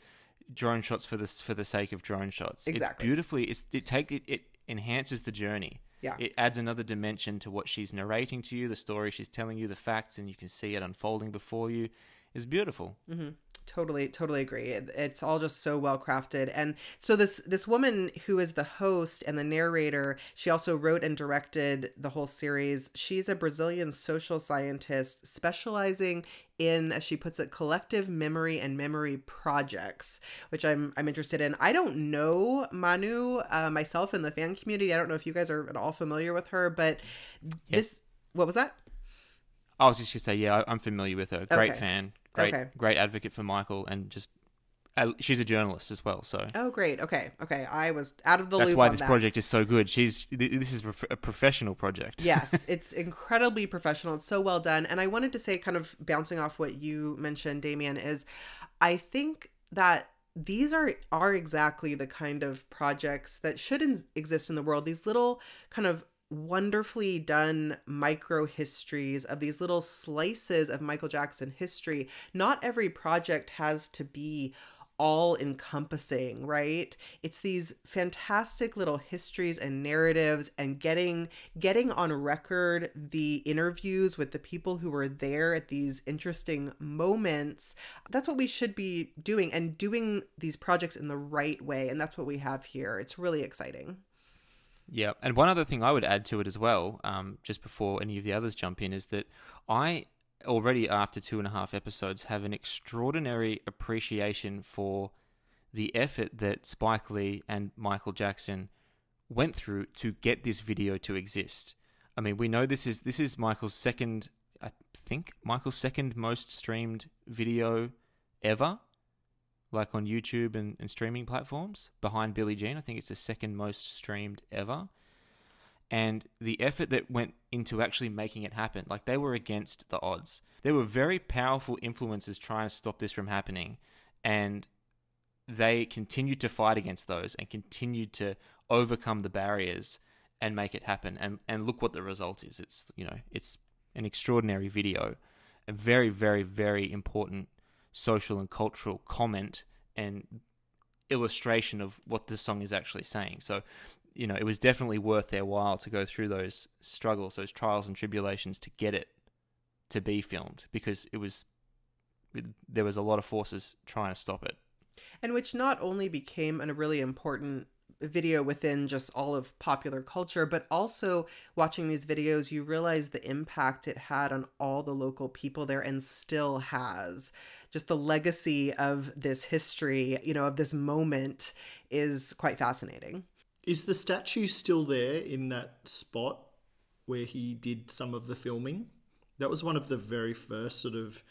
drone shots for this for the sake of drone shots. Exactly. It's beautifully. It's it take it, it enhances the journey. Yeah. It adds another dimension to what she's narrating to you, the story she's telling you, the facts, and you can see it unfolding before you. It's beautiful. Mm-hmm. totally totally agree It- it's all just so well crafted and so this this woman who is the host and the narrator she also wrote and directed the whole series she's a brazilian social scientist specializing in as she puts it collective memory and memory projects which i'm i'm interested in i don't know manu uh, myself in the fan community i don't know if you guys are at all familiar with her but this what was that I was just gonna say, yeah, I- I'm familiar with her. Great Okay. fan, great, Okay. great advocate for Michael, and just uh, she's a journalist as well. So oh great okay okay i was out of the that's loop why on this that. project is so good. She's this is a professional project. yes, it's incredibly professional. It's so well done. And I wanted to say, kind of bouncing off what you mentioned, Damien, is I think that these are are exactly the kind of projects that should ins- exist in the world. These little kind of wonderfully done micro histories of these little slices of Michael Jackson history. Not every project has to be all encompassing, right? It's these fantastic little histories and narratives and getting getting on record the interviews with the people who were there at these interesting moments. That's what we should be doing and doing these projects in the right way and that's what we have here. It's really exciting. Yeah, and one other thing I would add to it as well, um, just before any of the others jump in, is that I already after two and a half episodes have an extraordinary appreciation for the effort that Spike Lee and Michael Jackson went through to get this video to exist. I mean, we know this is this is Michael's second, I think Michael's second most streamed video ever like on YouTube and, and streaming platforms behind Billie Jean. I think it's the second most streamed ever. And the effort that went into actually making it happen, like they were against the odds. There were very powerful influences trying to stop this from happening. And they continued to fight against those and continued to overcome the barriers and make it happen. And, and look what the result is. It's, you know, it's an extraordinary video, a very, very, very important social and cultural comment and illustration of what the song is actually saying. So, you know, it was definitely worth their while to go through those struggles, those trials and tribulations to get it to be filmed because it was there was a lot of forces trying to stop it. and which not only became a really important video within just all of popular culture but also watching these videos you realize the impact it had on all the local people there and still has just the legacy of this history you know of this moment is quite fascinating Is the statue still there in that spot where he did some of the filming? That was one of the very first sort of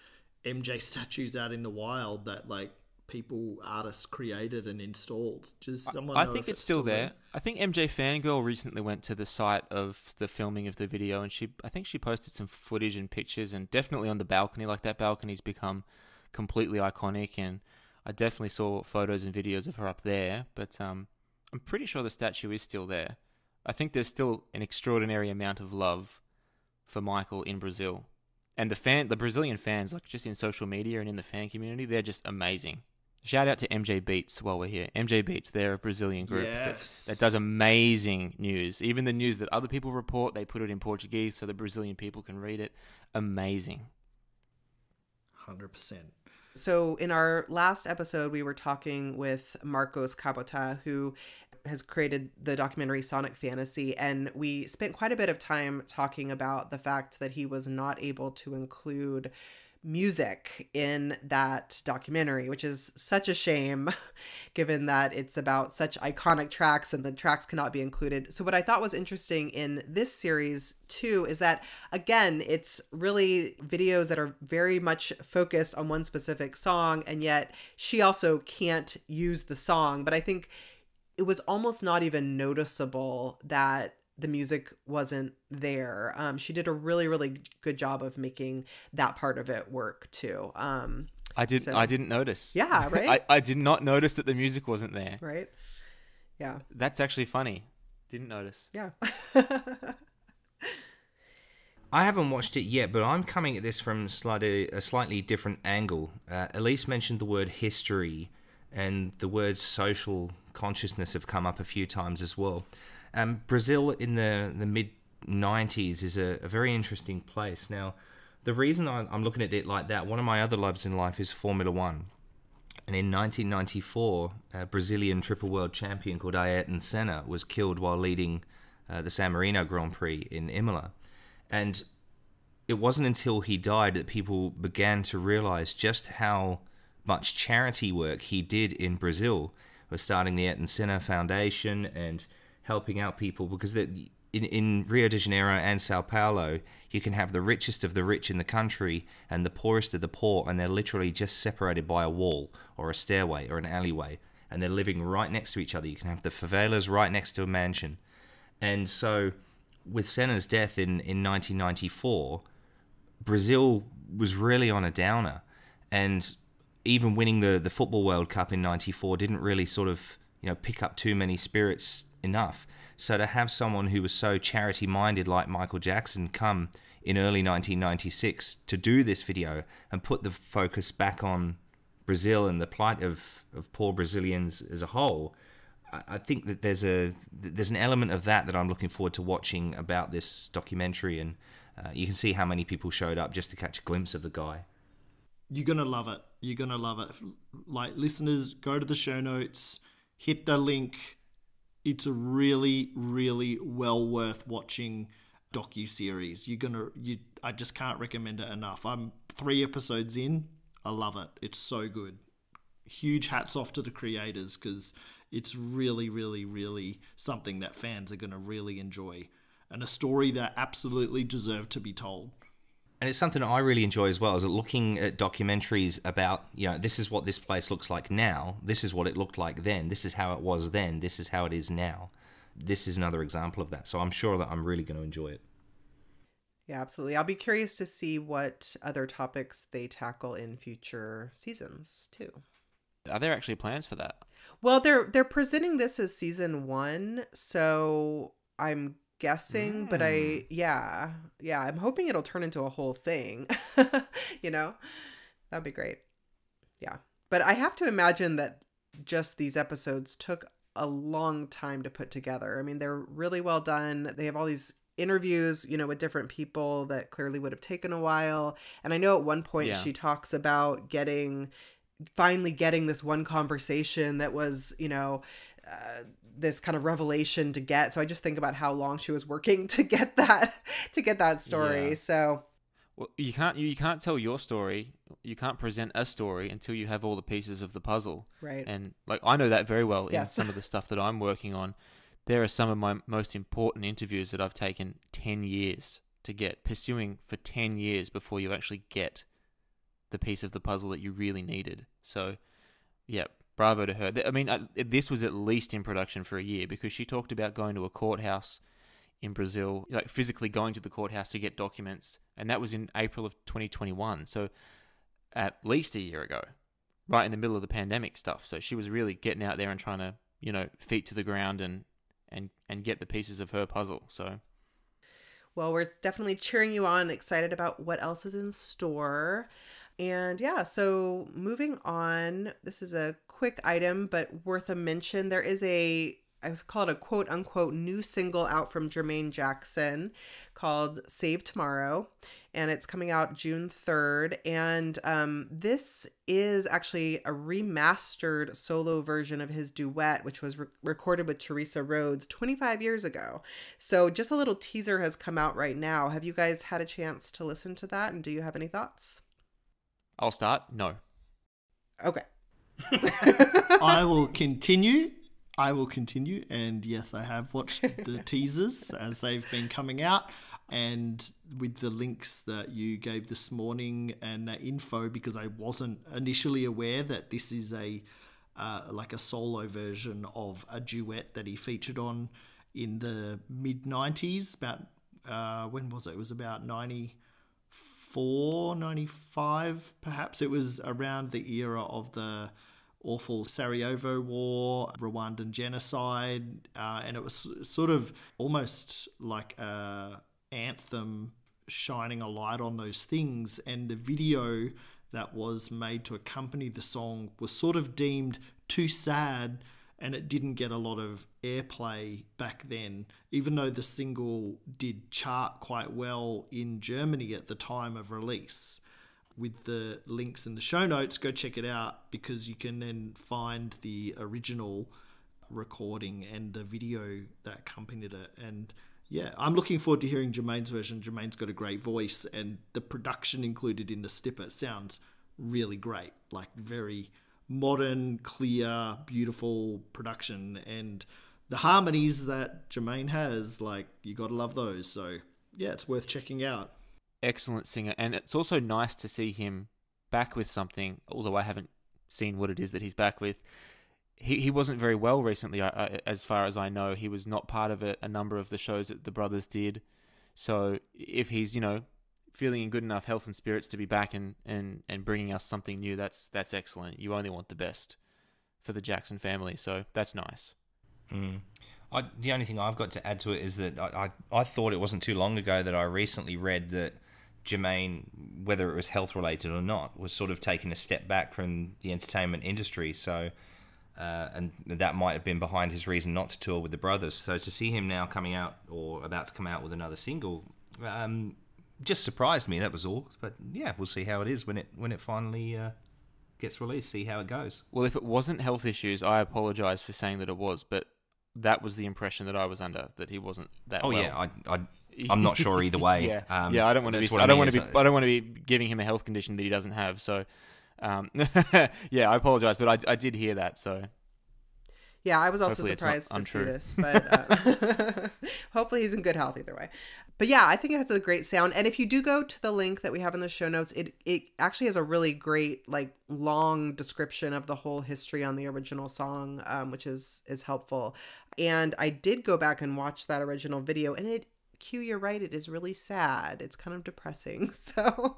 MJ statues out in the wild that like people artists created and installed. Does someone? I know think if it's still there. I think MJ Fangirl recently went to the site of the filming of the video, and she, I think she posted some footage and pictures, and definitely on the balcony. Like that balcony's become completely iconic, and I definitely saw photos and videos of her up there. But um, I'm pretty sure the statue is still there. I think there's still an extraordinary amount of love for Michael in Brazil, and the fan, the Brazilian fans, like just in social media and in the fan community, they're just amazing. Shout out to MJ Beats while we're here. MJ Beats, they're a Brazilian group that- that, does amazing news. Even the news that other people report, they put it in Portuguese so the Brazilian people can read it. Amazing. Hundred percent. So, in our last episode, we were talking with Marcos Cabota, who has created the documentary Sonic Fantasy, and we spent quite a bit of time talking about the fact that he was not able to include music in that documentary, which is such a shame given that it's about such iconic tracks and the tracks cannot be included. So, what I thought was interesting in this series too is that, again, it's really videos that are very much focused on one specific song, and yet she also can't use the song. But I think it was almost not even noticeable that the music wasn't there. Um, she did a really, really good job of making that part of it work too. Um, I did. so- I didn't notice. Yeah, right? I, I did not notice that the music wasn't there. right? Yeah, That's actually funny. Didn't notice. yeah. I haven't watched it yet, but I'm coming at this from slightly, a slightly different angle. Uh, Elise mentioned the word history, and the words social consciousness have come up a few times as well. Um, Brazil in the, the mid 90s is a, a very interesting place. Now, the reason I, I'm looking at it like that, one of my other loves in life is Formula One. And in 1994, a Brazilian triple world champion called Ayrton Senna was killed while leading uh, the San Marino Grand Prix in Imola. And it wasn't until he died that people began to realize just how much charity work he did in Brazil was starting the Senna Foundation and helping out people because the, in, in Rio de Janeiro and Sao Paulo, you can have the richest of the rich in the country and the poorest of the poor, and they're literally just separated by a wall or a stairway or an alleyway, and they're living right next to each other. You can have the favelas right next to a mansion. And so, with Senna's death in, in 1994, Brazil was really on a downer. And even winning the, the Football World Cup in 94 didn't really sort of, you know, pick up too many spirits enough. So to have someone who was so charity minded like Michael Jackson come in early 1996 to do this video and put the focus back on Brazil and the plight of, of poor Brazilians as a whole, I- think that there's a there's an element of that that I'm looking forward to watching about this documentary, and uh, you can see how many people showed up just to catch a glimpse of the guy. You're gonna love it. You're gonna love it. Like listeners, go to the show notes, hit the link. It's a really, really well worth watching docu series. You're gonna you. I just can't recommend it enough. I'm three episodes in. I love it. It's so good. Huge hats off to the creators because it's really, really, really something that fans are gonna really enjoy, and a story that absolutely deserved to be told. And it's something I really enjoy as well, is looking at documentaries about, you know, this is what this place looks like now, this is what it looked like then, this is how it was then, this is how it is now. This is another example of that. So I'm sure that I'm really going to enjoy it. Yeah, absolutely. I'll be curious to see what other topics they tackle in future seasons too. Are there actually plans for that? Well, they're they're presenting this as season one, so I'm guessing, but I yeah yeah I'm hoping it'll turn into a whole thing. you know, that'd be great. Yeah, but I have to imagine that just these episodes took a long time to put together. I mean, they're really well done. They have all these interviews, you know, with different people that clearly would have taken a while. And I know at one point Yeah. she talks about getting finally getting this one conversation that was, you know, uh, this kind of revelation to get. So I just think about how long she was working to get that to get that story. Yeah. So Well, you can't you, you can't tell your story. You can't present a story until you have all the pieces of the puzzle. Right. And like I know that very well in some of the stuff that I'm working on. There are some of my most important interviews that I've taken 10 years to get, pursuing for 10 years before you actually get the piece of the puzzle that you really needed. So, yeah, bravo to her. I mean, uh, this was at least in production for a year because she talked about going to a courthouse in Brazil, like physically going to the courthouse to get documents, and that was in April of 2021. So, at least a year ago, right in the middle of the pandemic stuff. So she was really getting out there and trying to, you know, feet to the ground and and and get the pieces of her puzzle. So Well, we're definitely cheering you on, excited about what else is in store. And yeah, so moving on, this is a quick item, but worth a mention. There is a, I was called a quote unquote new single out from Jermaine Jackson called Save Tomorrow. And it's coming out June 3rd. And um, this is actually a remastered solo version of his duet, which was re- recorded with Teresa Rhodes 25 years ago. So just a little teaser has come out right now. Have you guys had a chance to listen to that? And do you have any thoughts? I'll start. No. Okay. I will continue. I will continue. And yes, I have watched the teasers as they've been coming out. And with the links that you gave this morning and that info, because I wasn't initially aware that this is a uh, like a solo version of a duet that he featured on in the mid 90s. About uh, when was it? It was about 94, 95, perhaps. It was around the era of the awful Sarajevo War, Rwandan genocide, uh, and it was sort of almost like a anthem shining a light on those things. And the video that was made to accompany the song was sort of deemed too sad and it didn't get a lot of airplay back then, even though the single did chart quite well in Germany at the time of release with the links in the show notes, go check it out because you can then find the original recording and the video that accompanied it. And yeah, I'm looking forward to hearing Jermaine's version. Jermaine's got a great voice, and the production included in the snippet sounds really great. Like very modern, clear, beautiful production. And the harmonies that Jermaine has, like, you gotta love those. So yeah, it's worth checking out excellent singer, and it's also nice to see him back with something. Although I haven't seen what it is that he's back with. He he wasn't very well recently, as far as I know. He was not part of a, a number of the shows that the brothers did. So if he's you know feeling in good enough health and spirits to be back and, and, and bringing us something new, that's that's excellent. You only want the best for the Jackson family, so that's nice. Mm. I, the only thing I've got to add to it is that I, I, I thought it wasn't too long ago that I recently read that Jermaine, whether it was health related or not, was sort of taking a step back from the entertainment industry. So, uh, and that might have been behind his reason not to tour with the brothers. So to see him now coming out or about to come out with another single, um, just surprised me. That was all. But yeah, we'll see how it is when it when it finally uh, gets released. See how it goes. Well, if it wasn't health issues, I apologise for saying that it was, but that was the impression that I was under that he wasn't that. Oh well. yeah, I, I I'm not sure either way. yeah, um, yeah. I don't want to be. I, I don't want to be. I don't want to be giving him a health condition that he doesn't have. So, um, yeah, I apologize, but I, I did hear that. So, yeah, I was also hopefully surprised to untrue. see this, but uh, hopefully he's in good health either way. But yeah, I think it has a great sound. And if you do go to the link that we have in the show notes, it it actually has a really great like long description of the whole history on the original song, um, which is is helpful. And I did go back and watch that original video, and it Q, you're right. It is really sad. It's kind of depressing. So,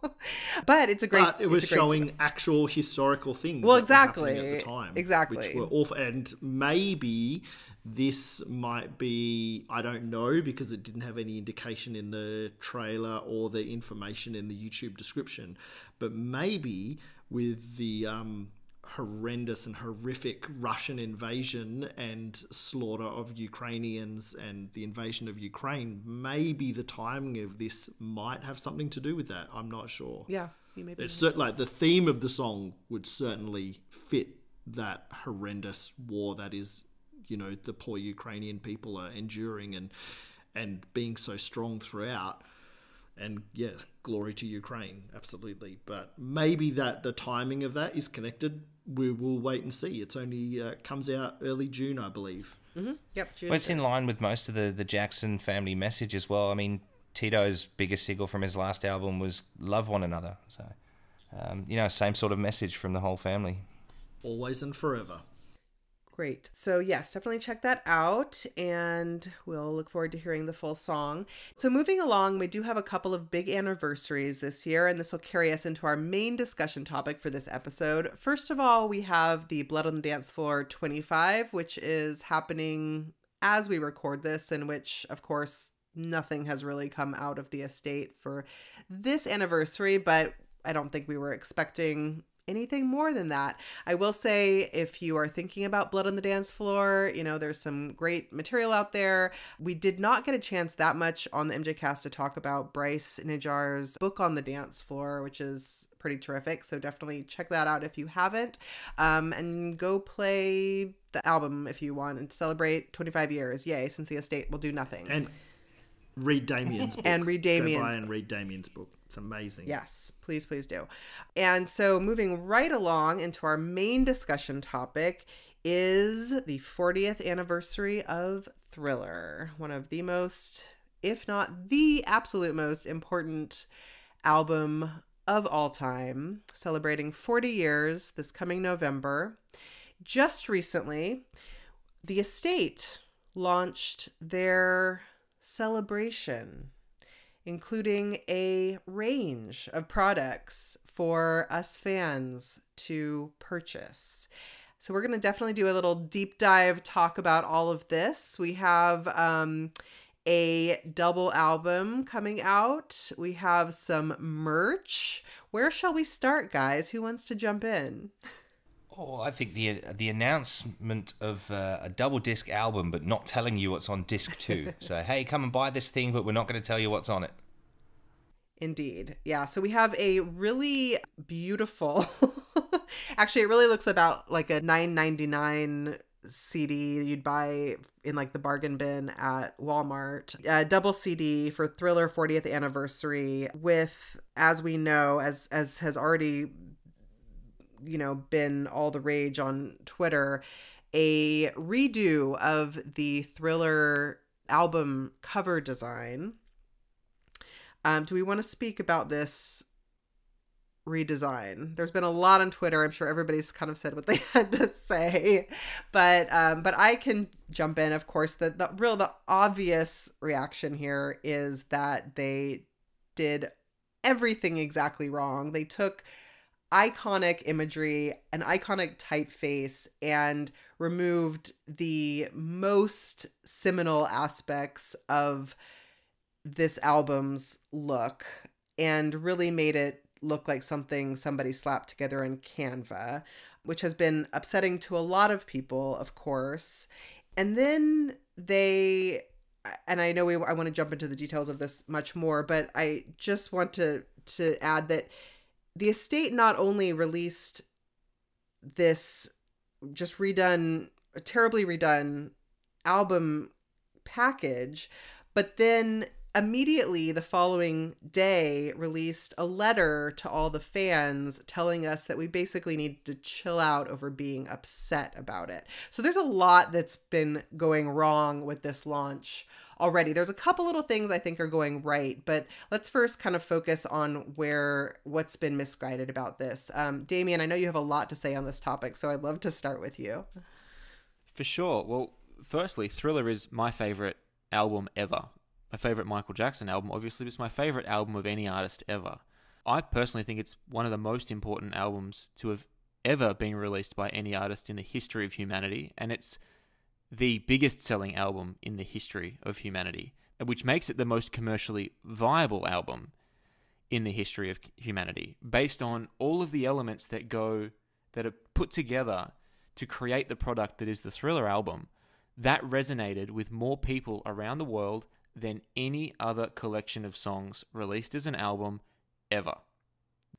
but it's a great. But it was showing actual historical things. Well, exactly at the time, exactly, which were awful. And maybe this might be I don't know because it didn't have any indication in the trailer or the information in the YouTube description. But maybe with the um, horrendous and horrific Russian invasion and slaughter of Ukrainians and the invasion of Ukraine, maybe the timing of this might have something to do with that. I'm not sure. Yeah, you may be. It's like the theme of the song would certainly fit that horrendous war that is, you know, the poor Ukrainian people are enduring and and being so strong throughout and yeah, glory to Ukraine, absolutely. But maybe that the timing of that is connected. We will wait and see. It's only uh, comes out early June, I believe. Mm-hmm. Yep, June. Well, it's in line with most of the the Jackson family message as well. I mean, Tito's biggest single from his last album was "Love One Another," so um, you know, same sort of message from the whole family. Always and forever. Great. So, yes, definitely check that out. And we'll look forward to hearing the full song. So, moving along, we do have a couple of big anniversaries this year, and this will carry us into our main discussion topic for this episode. First of all, we have the Blood on the Dance Floor 25, which is happening as we record this, in which, of course, nothing has really come out of the estate for this anniversary, but I don't think we were expecting anything more than that. I will say if you are thinking about Blood on the Dance Floor, you know, there's some great material out there. We did not get a chance that much on the MJ cast to talk about Brice Najar's book on the dance floor, which is pretty terrific. So definitely check that out if you haven't. Um, and go play the album if you want and celebrate 25 years. Yay, since the estate will do nothing. And read Damien's book. and read Damien's Go buy and read Damien's book. It's amazing. Yes, please, please do. And so, moving right along into our main discussion topic is the 40th anniversary of Thriller, one of the most, if not the absolute most important album of all time, celebrating 40 years this coming November. Just recently, the estate launched their celebration, including a range of products for us fans to purchase. So, we're going to definitely do a little deep dive talk about all of this. We have um, a double album coming out, we have some merch. Where shall we start, guys? Who wants to jump in? Oh, I think the the announcement of uh, a double disc album, but not telling you what's on disc two. so hey, come and buy this thing, but we're not going to tell you what's on it. Indeed, yeah. So we have a really beautiful. Actually, it really looks about like a nine ninety nine CD you'd buy in like the bargain bin at Walmart. A double CD for Thriller 40th anniversary with as we know as as has already you know been all the rage on Twitter a redo of the Thriller album cover design. Um, do we want to speak about this redesign. There's been a lot on Twitter. I'm sure everybody's kind of said what they had to say, but um, but I can jump in. Of course, the the real the obvious reaction here is that they did everything exactly wrong. They took iconic imagery, an iconic typeface, and removed the most seminal aspects of this album's look and really made it look like something somebody slapped together in Canva, which has been upsetting to a lot of people, of course. And then they and I know we I want to jump into the details of this much more, but I just want to to add that the estate not only released this just redone terribly redone album package, but then immediately the following day released a letter to all the fans telling us that we basically need to chill out over being upset about it. So there's a lot that's been going wrong with this launch already. There's a couple little things I think are going right, but let's first kind of focus on where what's been misguided about this. Um, Damien, I know you have a lot to say on this topic, so I'd love to start with you. For sure. Well, firstly, Thriller is my favorite album ever my favorite Michael Jackson album, obviously, it's my favorite album of any artist ever. I personally think it's one of the most important albums to have ever been released by any artist in the history of humanity, and it's the biggest selling album in the history of humanity, which makes it the most commercially viable album in the history of humanity, based on all of the elements that go that are put together to create the product that is the Thriller album. That resonated with more people around the world than any other collection of songs released as an album ever.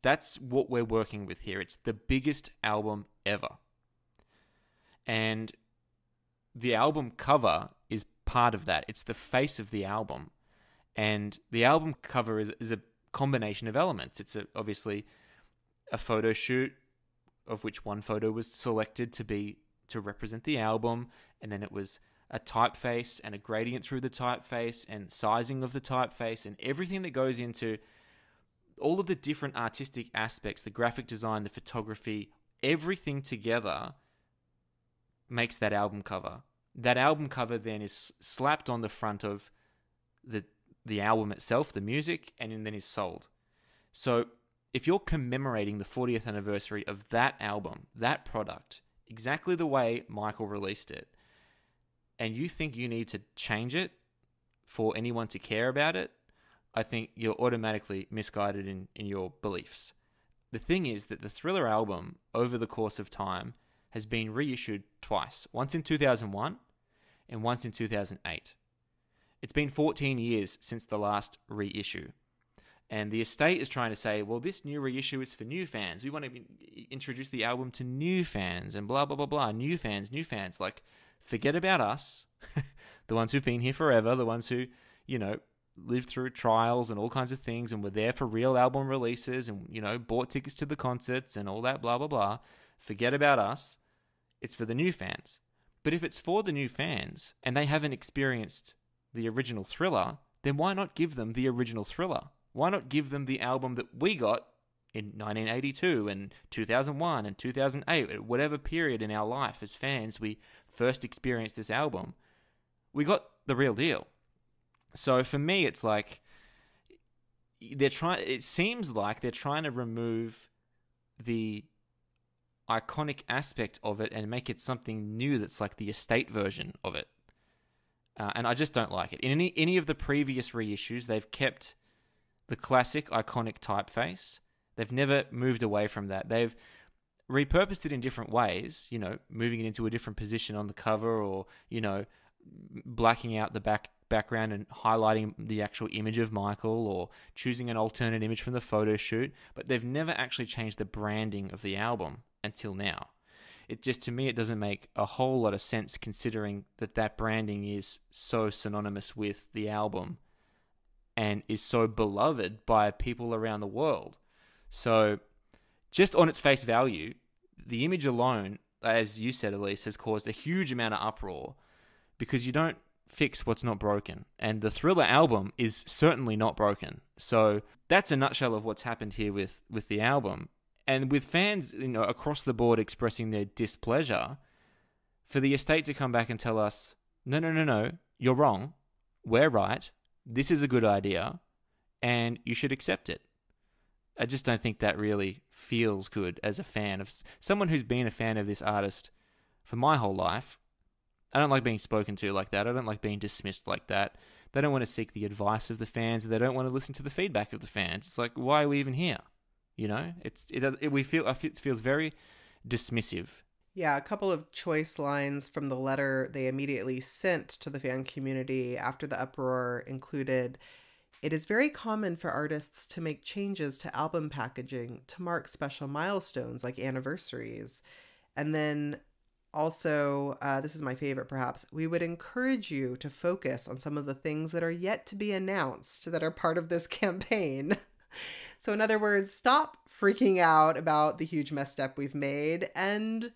That's what we're working with here. It's the biggest album ever. And the album cover is part of that. It's the face of the album. And the album cover is, is a combination of elements. It's a, obviously a photo shoot of which one photo was selected to be to represent the album and then it was a typeface and a gradient through the typeface and sizing of the typeface and everything that goes into all of the different artistic aspects the graphic design, the photography, everything together makes that album cover. That album cover then is slapped on the front of the the album itself, the music, and then is sold. So if you're commemorating the 40th anniversary of that album, that product, exactly the way Michael released it, and you think you need to change it for anyone to care about it, I think you're automatically misguided in, in your beliefs. The thing is that the Thriller album, over the course of time, has been reissued twice once in 2001 and once in 2008. It's been 14 years since the last reissue. And the estate is trying to say, well, this new reissue is for new fans. We want to introduce the album to new fans and blah, blah, blah, blah. New fans, new fans. Like, forget about us, the ones who've been here forever, the ones who, you know, lived through trials and all kinds of things and were there for real album releases and, you know, bought tickets to the concerts and all that, blah, blah, blah. Forget about us. It's for the new fans. But if it's for the new fans and they haven't experienced the original thriller, then why not give them the original thriller? Why not give them the album that we got in 1982 and 2001 and 2008, at whatever period in our life as fans we first experienced this album? We got the real deal. So for me, it's like they're trying. It seems like they're trying to remove the iconic aspect of it and make it something new that's like the estate version of it. Uh, and I just don't like it. In any any of the previous reissues, they've kept the classic iconic typeface. They've never moved away from that. They've repurposed it in different ways, you know, moving it into a different position on the cover or, you know, blacking out the back background and highlighting the actual image of Michael or choosing an alternate image from the photo shoot, but they've never actually changed the branding of the album until now. It just to me it doesn't make a whole lot of sense considering that that branding is so synonymous with the album and is so beloved by people around the world. So just on its face value, the image alone as you said Elise has caused a huge amount of uproar because you don't fix what's not broken. And the Thriller album is certainly not broken. So that's a nutshell of what's happened here with, with the album. And with fans, you know, across the board expressing their displeasure, for the estate to come back and tell us, no, no, no, no, you're wrong. We're right. This is a good idea, and you should accept it. I just don't think that really feels good as a fan of someone who's been a fan of this artist for my whole life I don't like being spoken to like that. I don't like being dismissed like that. They don't want to seek the advice of the fans. They don't want to listen to the feedback of the fans. It's like, why are we even here? You know, it's it, it we feel it feels very dismissive. Yeah, a couple of choice lines from the letter they immediately sent to the fan community after the uproar included it is very common for artists to make changes to album packaging to mark special milestones like anniversaries. And then also, uh, this is my favorite perhaps, we would encourage you to focus on some of the things that are yet to be announced that are part of this campaign. so, in other words, stop freaking out about the huge misstep we've made and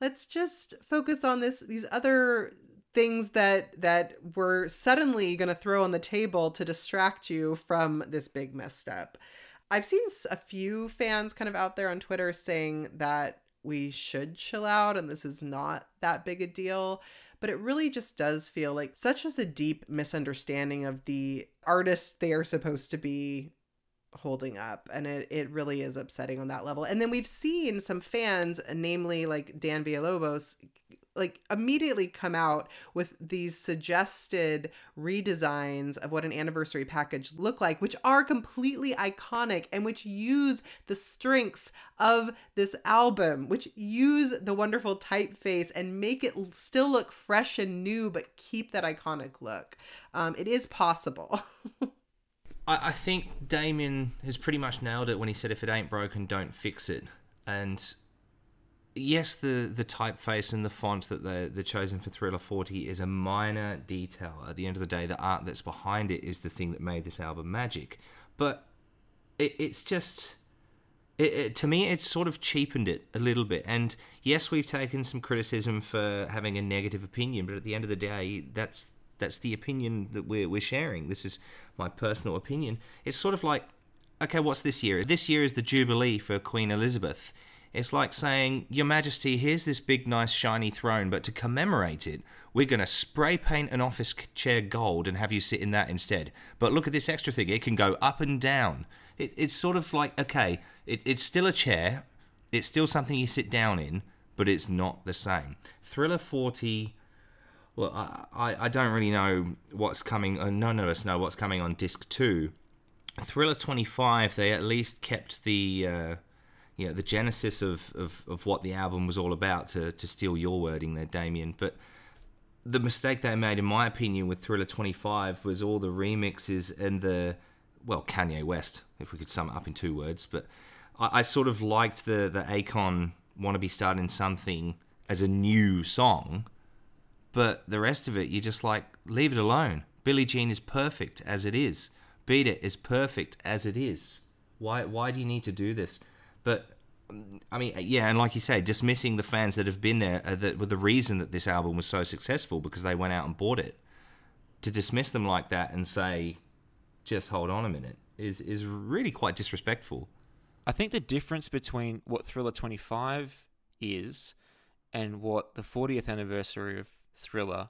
let's just focus on this these other things that that we're suddenly going to throw on the table to distract you from this big misstep. I've seen a few fans kind of out there on Twitter saying that we should chill out and this is not that big a deal. But it really just does feel like such as a deep misunderstanding of the artist they are supposed to be holding up and it, it really is upsetting on that level and then we've seen some fans namely like dan villalobos like immediately come out with these suggested redesigns of what an anniversary package look like which are completely iconic and which use the strengths of this album which use the wonderful typeface and make it still look fresh and new but keep that iconic look. Um, it is possible. I, I think damien has pretty much nailed it when he said if it ain't broken don't fix it. And yes, the the typeface and the font that they they're chosen for Thriller 40 is a minor detail. At the end of the day, the art that's behind it is the thing that made this album magic. But it, it's just. It, it, to me, it's sort of cheapened it a little bit. And yes, we've taken some criticism for having a negative opinion, but at the end of the day, that's that's the opinion that we're we're sharing. This is my personal opinion. It's sort of like, okay, what's this year? This year is the Jubilee for Queen Elizabeth. It's like saying, Your Majesty, here's this big, nice, shiny throne, but to commemorate it, we're going to spray paint an office chair gold and have you sit in that instead. But look at this extra thing, it can go up and down. It, it's sort of like, okay, it, it's still a chair, it's still something you sit down in, but it's not the same. Thriller 40. Well, I, I don't really know what's coming. Uh, none of us know what's coming on disc two. Thriller 25, they at least kept the. Uh, you know, the genesis of, of, of what the album was all about, to, to steal your wording there, Damien. But the mistake they made, in my opinion, with Thriller 25 was all the remixes and the, well, Kanye West, if we could sum it up in two words. But I, I sort of liked the, the Akon Want to Be Starting Something as a new song. But the rest of it, you're just like, leave it alone. Billie Jean is perfect as it is. Beat It is perfect as it is. Why why do you need to do this? But I mean, yeah, and like you say, dismissing the fans that have been there uh, that were the reason that this album was so successful because they went out and bought it. To dismiss them like that and say, just hold on a minute, is is really quite disrespectful. I think the difference between what Thriller 25 is and what the 40th anniversary of Thriller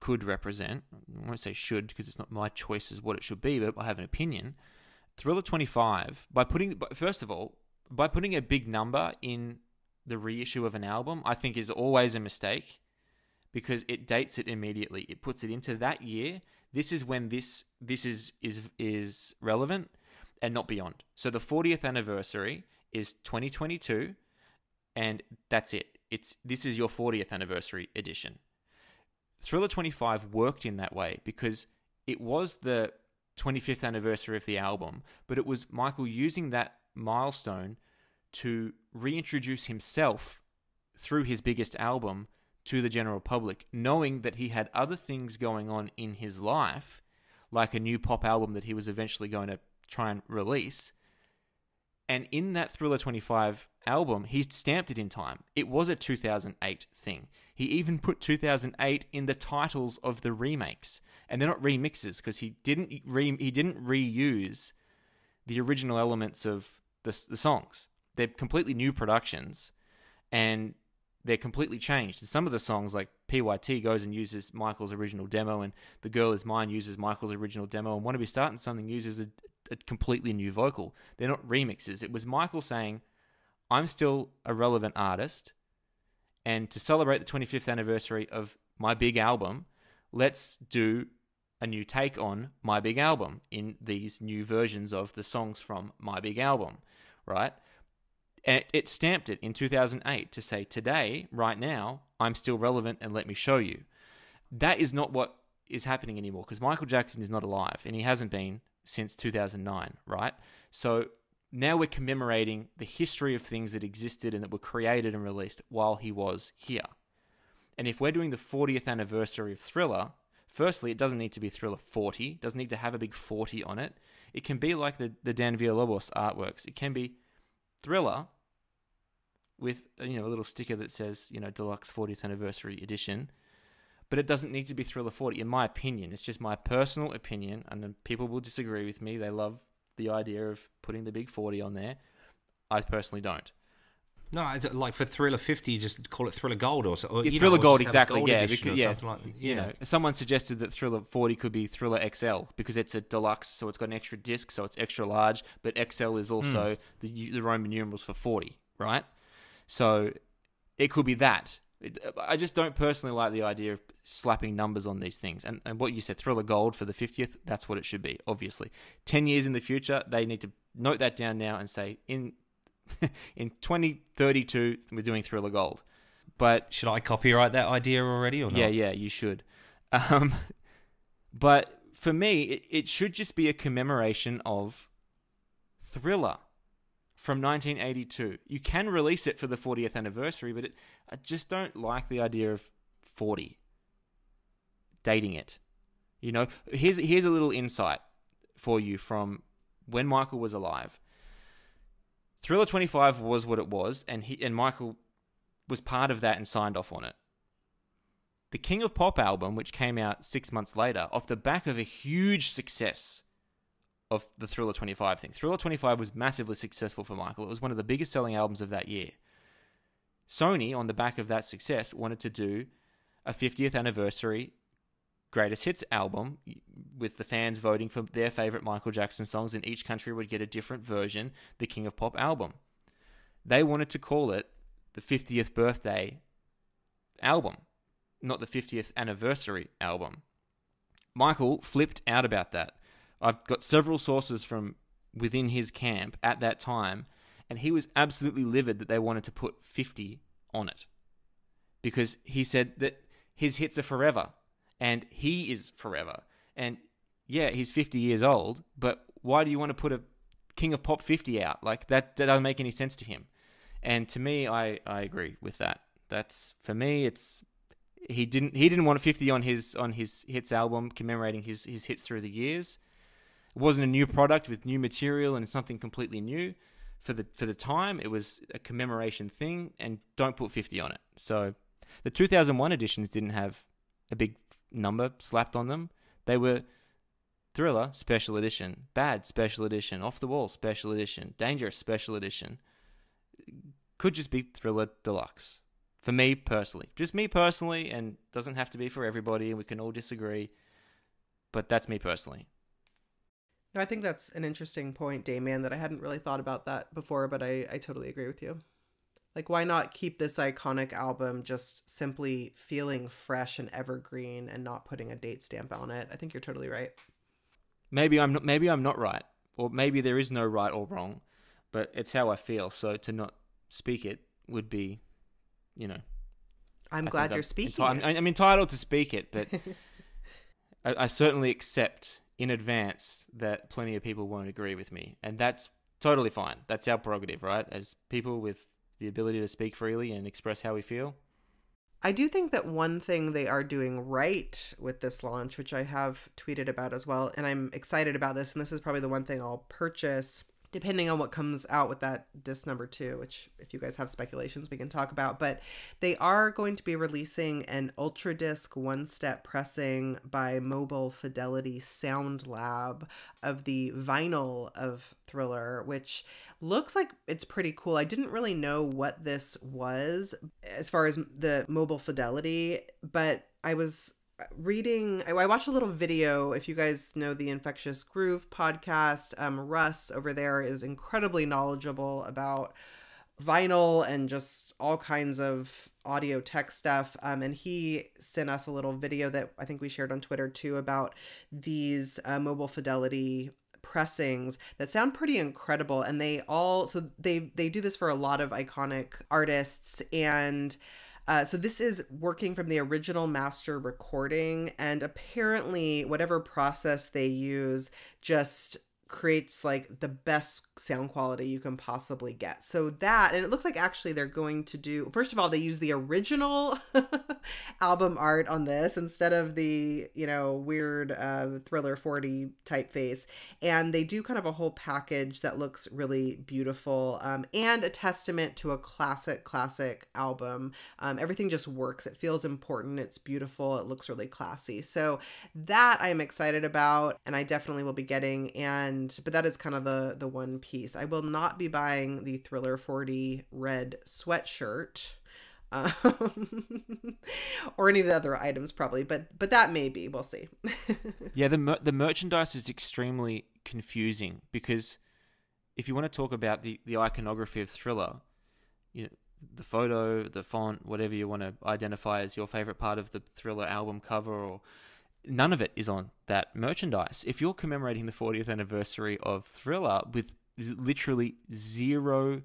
could represent, I won't say should because it's not my choice as what it should be, but I have an opinion. Thriller 25, by putting, first of all, by putting a big number in the reissue of an album, I think is always a mistake because it dates it immediately. It puts it into that year. This is when this this is is is relevant and not beyond. So the 40th anniversary is 2022 and that's it. It's this is your 40th anniversary edition. Thriller 25 worked in that way because it was the 25th anniversary of the album, but it was Michael using that milestone to reintroduce himself through his biggest album to the general public, knowing that he had other things going on in his life, like a new pop album that he was eventually going to try and release. And in that Thriller 25 album, he stamped it in time. It was a 2008 thing. He even put 2008 in the titles of the remakes, and they're not remixes because he didn't re- he didn't reuse the original elements of the, the songs. They're completely new productions, and they're completely changed. And some of the songs, like PYT, goes and uses Michael's original demo, and The Girl Is Mine uses Michael's original demo, and Wanna Be Starting Something uses a, a completely new vocal. They're not remixes. It was Michael saying, I'm still a relevant artist, and to celebrate the 25th anniversary of my big album, let's do a new take on my big album in these new versions of the songs from my big album, right? And it stamped it in 2008 to say, today, right now, I'm still relevant and let me show you. That is not what is happening anymore because Michael Jackson is not alive and he hasn't been since 2009, right? So now we're commemorating the history of things that existed and that were created and released while he was here. And if we're doing the 40th anniversary of Thriller, firstly, it doesn't need to be Thriller 40, it doesn't need to have a big 40 on it. It can be like the, the Dan Villalobos artworks. It can be Thriller with you know a little sticker that says you know deluxe 40th anniversary edition but it doesn't need to be thriller 40 in my opinion it's just my personal opinion and people will disagree with me they love the idea of putting the big 40 on there i personally don't no, like for Thriller 50, you just call it Thriller Gold or so. Or, yeah, Thriller know, Gold, just have a exactly. gold yeah, because, yeah, like that. you know, someone suggested that Thriller 40 could be Thriller XL because it's a deluxe, so it's got an extra disc, so it's extra large. But XL is also Hmm. the the Roman numerals for 40, right? So it could be that. It, I just don't personally like the idea of slapping numbers on these things. And, and what you said, Thriller Gold for the 50th, that's what it should be, obviously. 10 years in the future, they need to note that down now and say, in in 2032, we're doing Thriller Gold. But should I copyright that idea already or not? Yeah, yeah, you should. Um, but for me, it, it should just be a commemoration of Thriller from 1982. You can release it for the 40th anniversary, but it, I just don't like the idea of 40 dating it. You know, here's here's a little insight for you from when Michael was alive. Thriller 25 was what it was, and he and Michael was part of that and signed off on it. The King of Pop album, which came out six months later, off the back of a huge success of the Thriller 25 thing. Thriller 25 was massively successful for Michael. It was one of the biggest selling albums of that year. Sony, on the back of that success, wanted to do a 50th anniversary greatest hits album with the fans voting for their favorite Michael Jackson songs, and each country would get a different version, the King of Pop album. They wanted to call it the 50th birthday album, not the 50th anniversary album. Michael flipped out about that. I've got several sources from within his camp at that time, and he was absolutely livid that they wanted to put 50 on it. Because he said that his hits are forever, and he is forever. And yeah, he's 50 years old, but why do you want to put a King of Pop 50 out? Like, that, that doesn't make any sense to him. And to me, I, I agree with that. That's, for me, it's he didn't he didn't want a 50 on his on his hits album commemorating his his hits through the years. It wasn't a new product with new material and something completely new for the for the time. It was a commemoration thing, and don't put 50 on it. So the 2001 editions didn't have a big number slapped on them. They were Thriller Special Edition, Bad Special Edition, Off the Wall Special Edition, Dangerous Special Edition. Could just be Thriller Deluxe. For me personally. Just me personally, and doesn't have to be for everybody, and we can all disagree. But that's me personally. No, I think that's an interesting point, Damien, that I hadn't really thought about that before, but I, I totally agree with you. Like, why not keep this iconic album just simply feeling fresh and evergreen and not putting a date stamp on it? I think you're totally right. Maybe I'm not. Maybe I'm not right, or maybe there is no right or wrong, but it's how I feel. So to not speak it would be, you know. I'm I glad you're I'm speaking. enti- it. I'm, I'm entitled to speak it, but I, I certainly accept in advance that plenty of people won't agree with me, and that's totally fine. That's our prerogative, right? As people with the ability to speak freely and express how we feel. I do think that one thing they are doing right with this launch, which I have tweeted about as well, and I'm excited about this, and this is probably the one thing I'll purchase depending on what comes out with that disc number two, which if you guys have speculations we can talk about. But they are going to be releasing an ultra disc one step pressing by Mobile Fidelity Sound Lab of the vinyl of Thriller, which looks like it's pretty cool. I didn't really know what this was as far as the mobile fidelity, but I was reading I watched a little video if you guys know the infectious groove podcast um russ over there is incredibly knowledgeable about vinyl and just all kinds of audio tech stuff um, and he sent us a little video that i think we shared on twitter too about these uh, mobile fidelity pressings that sound pretty incredible and they all so they they do this for a lot of iconic artists and uh, so this is working from the original master recording, and apparently, whatever process they use just creates like the best sound quality you can possibly get. So that, and it looks like actually they're going to do. First of all, they use the original album art on this instead of the you know weird uh, Thriller 40 typeface, and they do kind of a whole package that looks really beautiful um, and a testament to a classic classic album. Um, everything just works. It feels important. It's beautiful. It looks really classy. So that I am excited about, and I definitely will be getting. And but that is kind of the the one piece. I will not be buying the Thriller 40 red sweatshirt. Um, or any of the other items probably but but that may be we'll see Yeah, the mer- the merchandise is extremely confusing because if you want to talk about the, the iconography of Thriller, you know, the photo, the font, whatever you want to identify as your favorite part of the Thriller album cover, or none of it is on that merchandise. If you're commemorating the 40th anniversary of Thriller with literally zero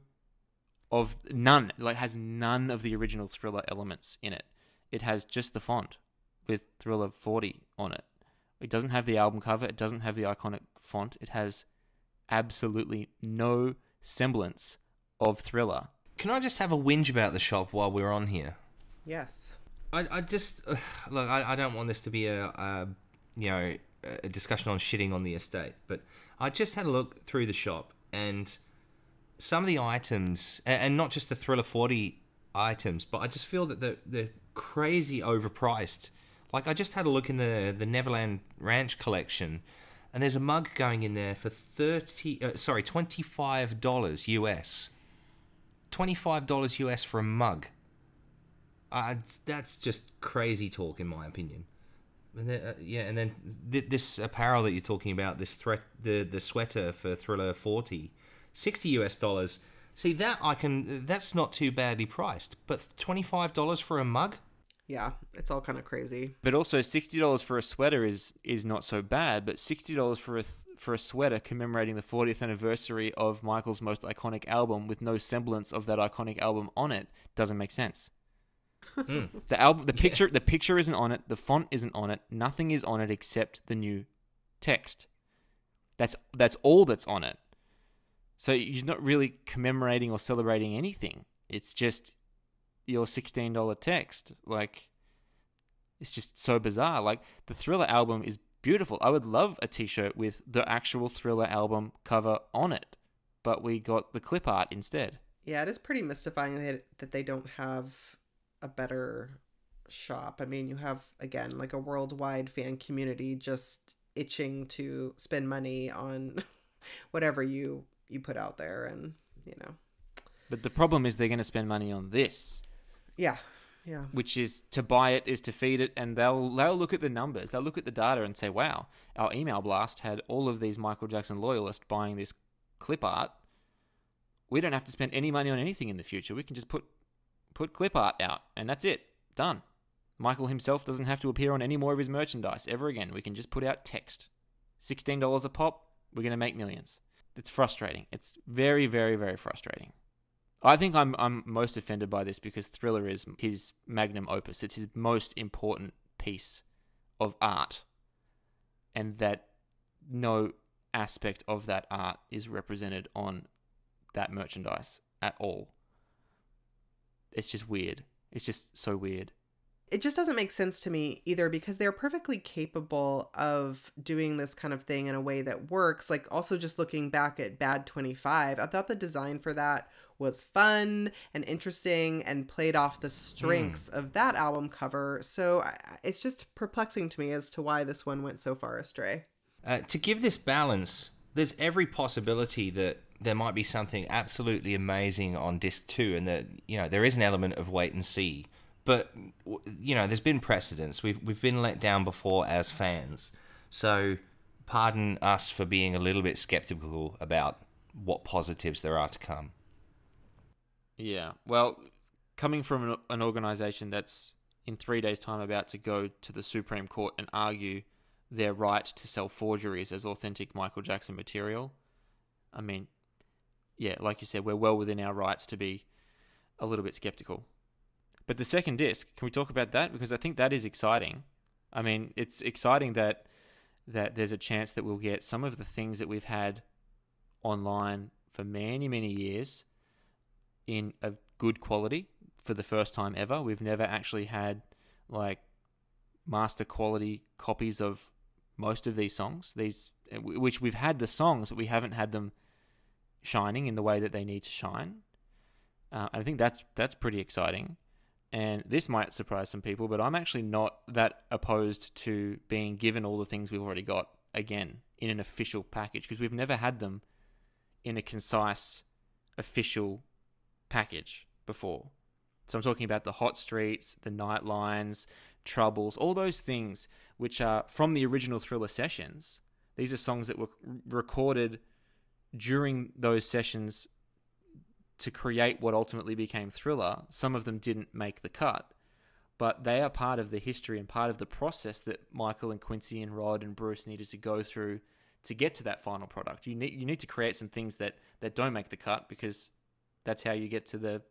of none, like has none of the original Thriller elements in it. It has just the font with Thriller 40 on it. It doesn't have the album cover. It doesn't have the iconic font. It has absolutely no semblance of Thriller. Can I just have a whinge about the shop while we're on here? yes I, I just uh, look. I, I don't want this to be a, a you know a discussion on shitting on the estate, but I just had a look through the shop and some of the items, a- and not just the Thriller Forty items, but I just feel that they're, they're crazy overpriced. Like I just had a look in the the Neverland Ranch collection, and there's a mug going in there for thirty. Uh, sorry, twenty five dollars US. Twenty five dollars US for a mug. Uh, that's just crazy talk, in my opinion. And then, uh, yeah, and then th- this apparel that you're talking about, this threat, the the sweater for Thriller 40, 60 US dollars. See that I can, that's not too badly priced, but twenty five dollars for a mug. yeah it's all kind of crazy But also sixty dollars for a sweater is is not so bad. But sixty dollars for a th- for a sweater commemorating the 40th anniversary of Michael's most iconic album with no semblance of that iconic album on it doesn't make sense. Hmm. The album, the picture, the picture isn't on it. The font isn't on it. Nothing is on it except the new text. That's that's all that's on it. So you're not really commemorating or celebrating anything. It's just your sixteen dollar text. Like It's just so bizarre. Like the Thriller album is beautiful. I would love a t-shirt with the actual Thriller album cover on it, but we got the clip art instead. Yeah, it is pretty mystifying that, that they don't have a better shop. I mean, you have again like a worldwide fan community just itching to spend money on whatever you you put out there and, you know. But the problem is they're going to spend money on this. Yeah. Yeah. Which is to buy it is to feed it and they'll they'll look at the numbers. They'll look at the data and say, "Wow, our email blast had all of these Michael Jackson loyalists buying this clip art. We don't have to spend any money on anything in the future. We can just put put clip art out and that's it. Done." Michael himself doesn't have to appear on any more of his merchandise ever again. We can just put out text. $16 a pop, we're going to make millions. It's frustrating. It's very, very, very frustrating. I think I'm I'm most offended by this because Thriller is his magnum opus. It's his most important piece of art. And that no aspect of that art is represented on that merchandise at all. It's just weird. It's just so weird it just doesn't make sense to me either because they're perfectly capable of doing this kind of thing in a way that works. Like, also just looking back at Bad 25, I thought the design for that was fun and interesting and played off the strengths mm. of that album cover. So it's just perplexing to me as to why this one went so far astray. Uh, to give this balance, there's every possibility that there might be something absolutely amazing on disc two, and that you know there is an element of wait and see but you know, there's been precedents. We've we've been let down before as fans, so pardon us for being a little bit skeptical about what positives there are to come. Yeah, well, coming from an, an organization that's in three days' time about to go to the Supreme Court and argue their right to sell forgeries as authentic Michael Jackson material, I mean, yeah, like you said, we're well within our rights to be a little bit skeptical. But the second disc, can we talk about that? Because I think that is exciting. I mean, it's exciting that that there's a chance that we'll get some of the things that we've had online for many, many years in a good quality for the first time ever. We've never actually had like master quality copies of most of these songs. These which we've had the songs, but we haven't had them shining in the way that they need to shine. Uh, I think that's that's pretty exciting and this might surprise some people, but I'm actually not that opposed to being given all the things we've already got again in an official package because we've never had them in a concise official package before. So I'm talking about the hot streets, the night lines, troubles, all those things which are from the original Thriller sessions. These are songs that were recorded during those sessions to create what ultimately became Thriller. Some of them didn't make the cut, but they are part of the history and part of the process that Michael and Quincy and Rod and Bruce needed to go through to get to that final product. You need you need to create some things that that don't make the cut because that's how you get to the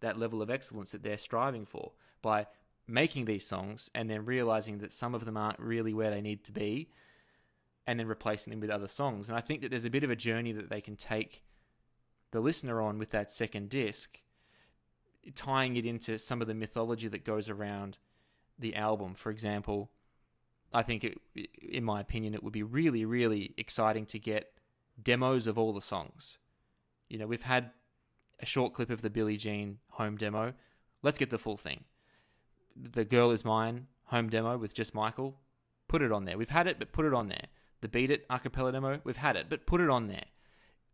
that level of excellence that they're striving for by making these songs and then realizing that some of them aren't really where they need to be and then replacing them with other songs. And I think that there's a bit of a journey that they can take the listener on with that second disc, tying it into some of the mythology that goes around the album. For example, I think, it, in my opinion, it would be really, really exciting to get demos of all the songs. You know, we've had a short clip of the Billie Jean home demo. Let's get the full thing. The Girl Is Mine home demo with just Michael. Put it on there. We've had it, but put it on there. The Beat It acapella demo. We've had it, but put it on there.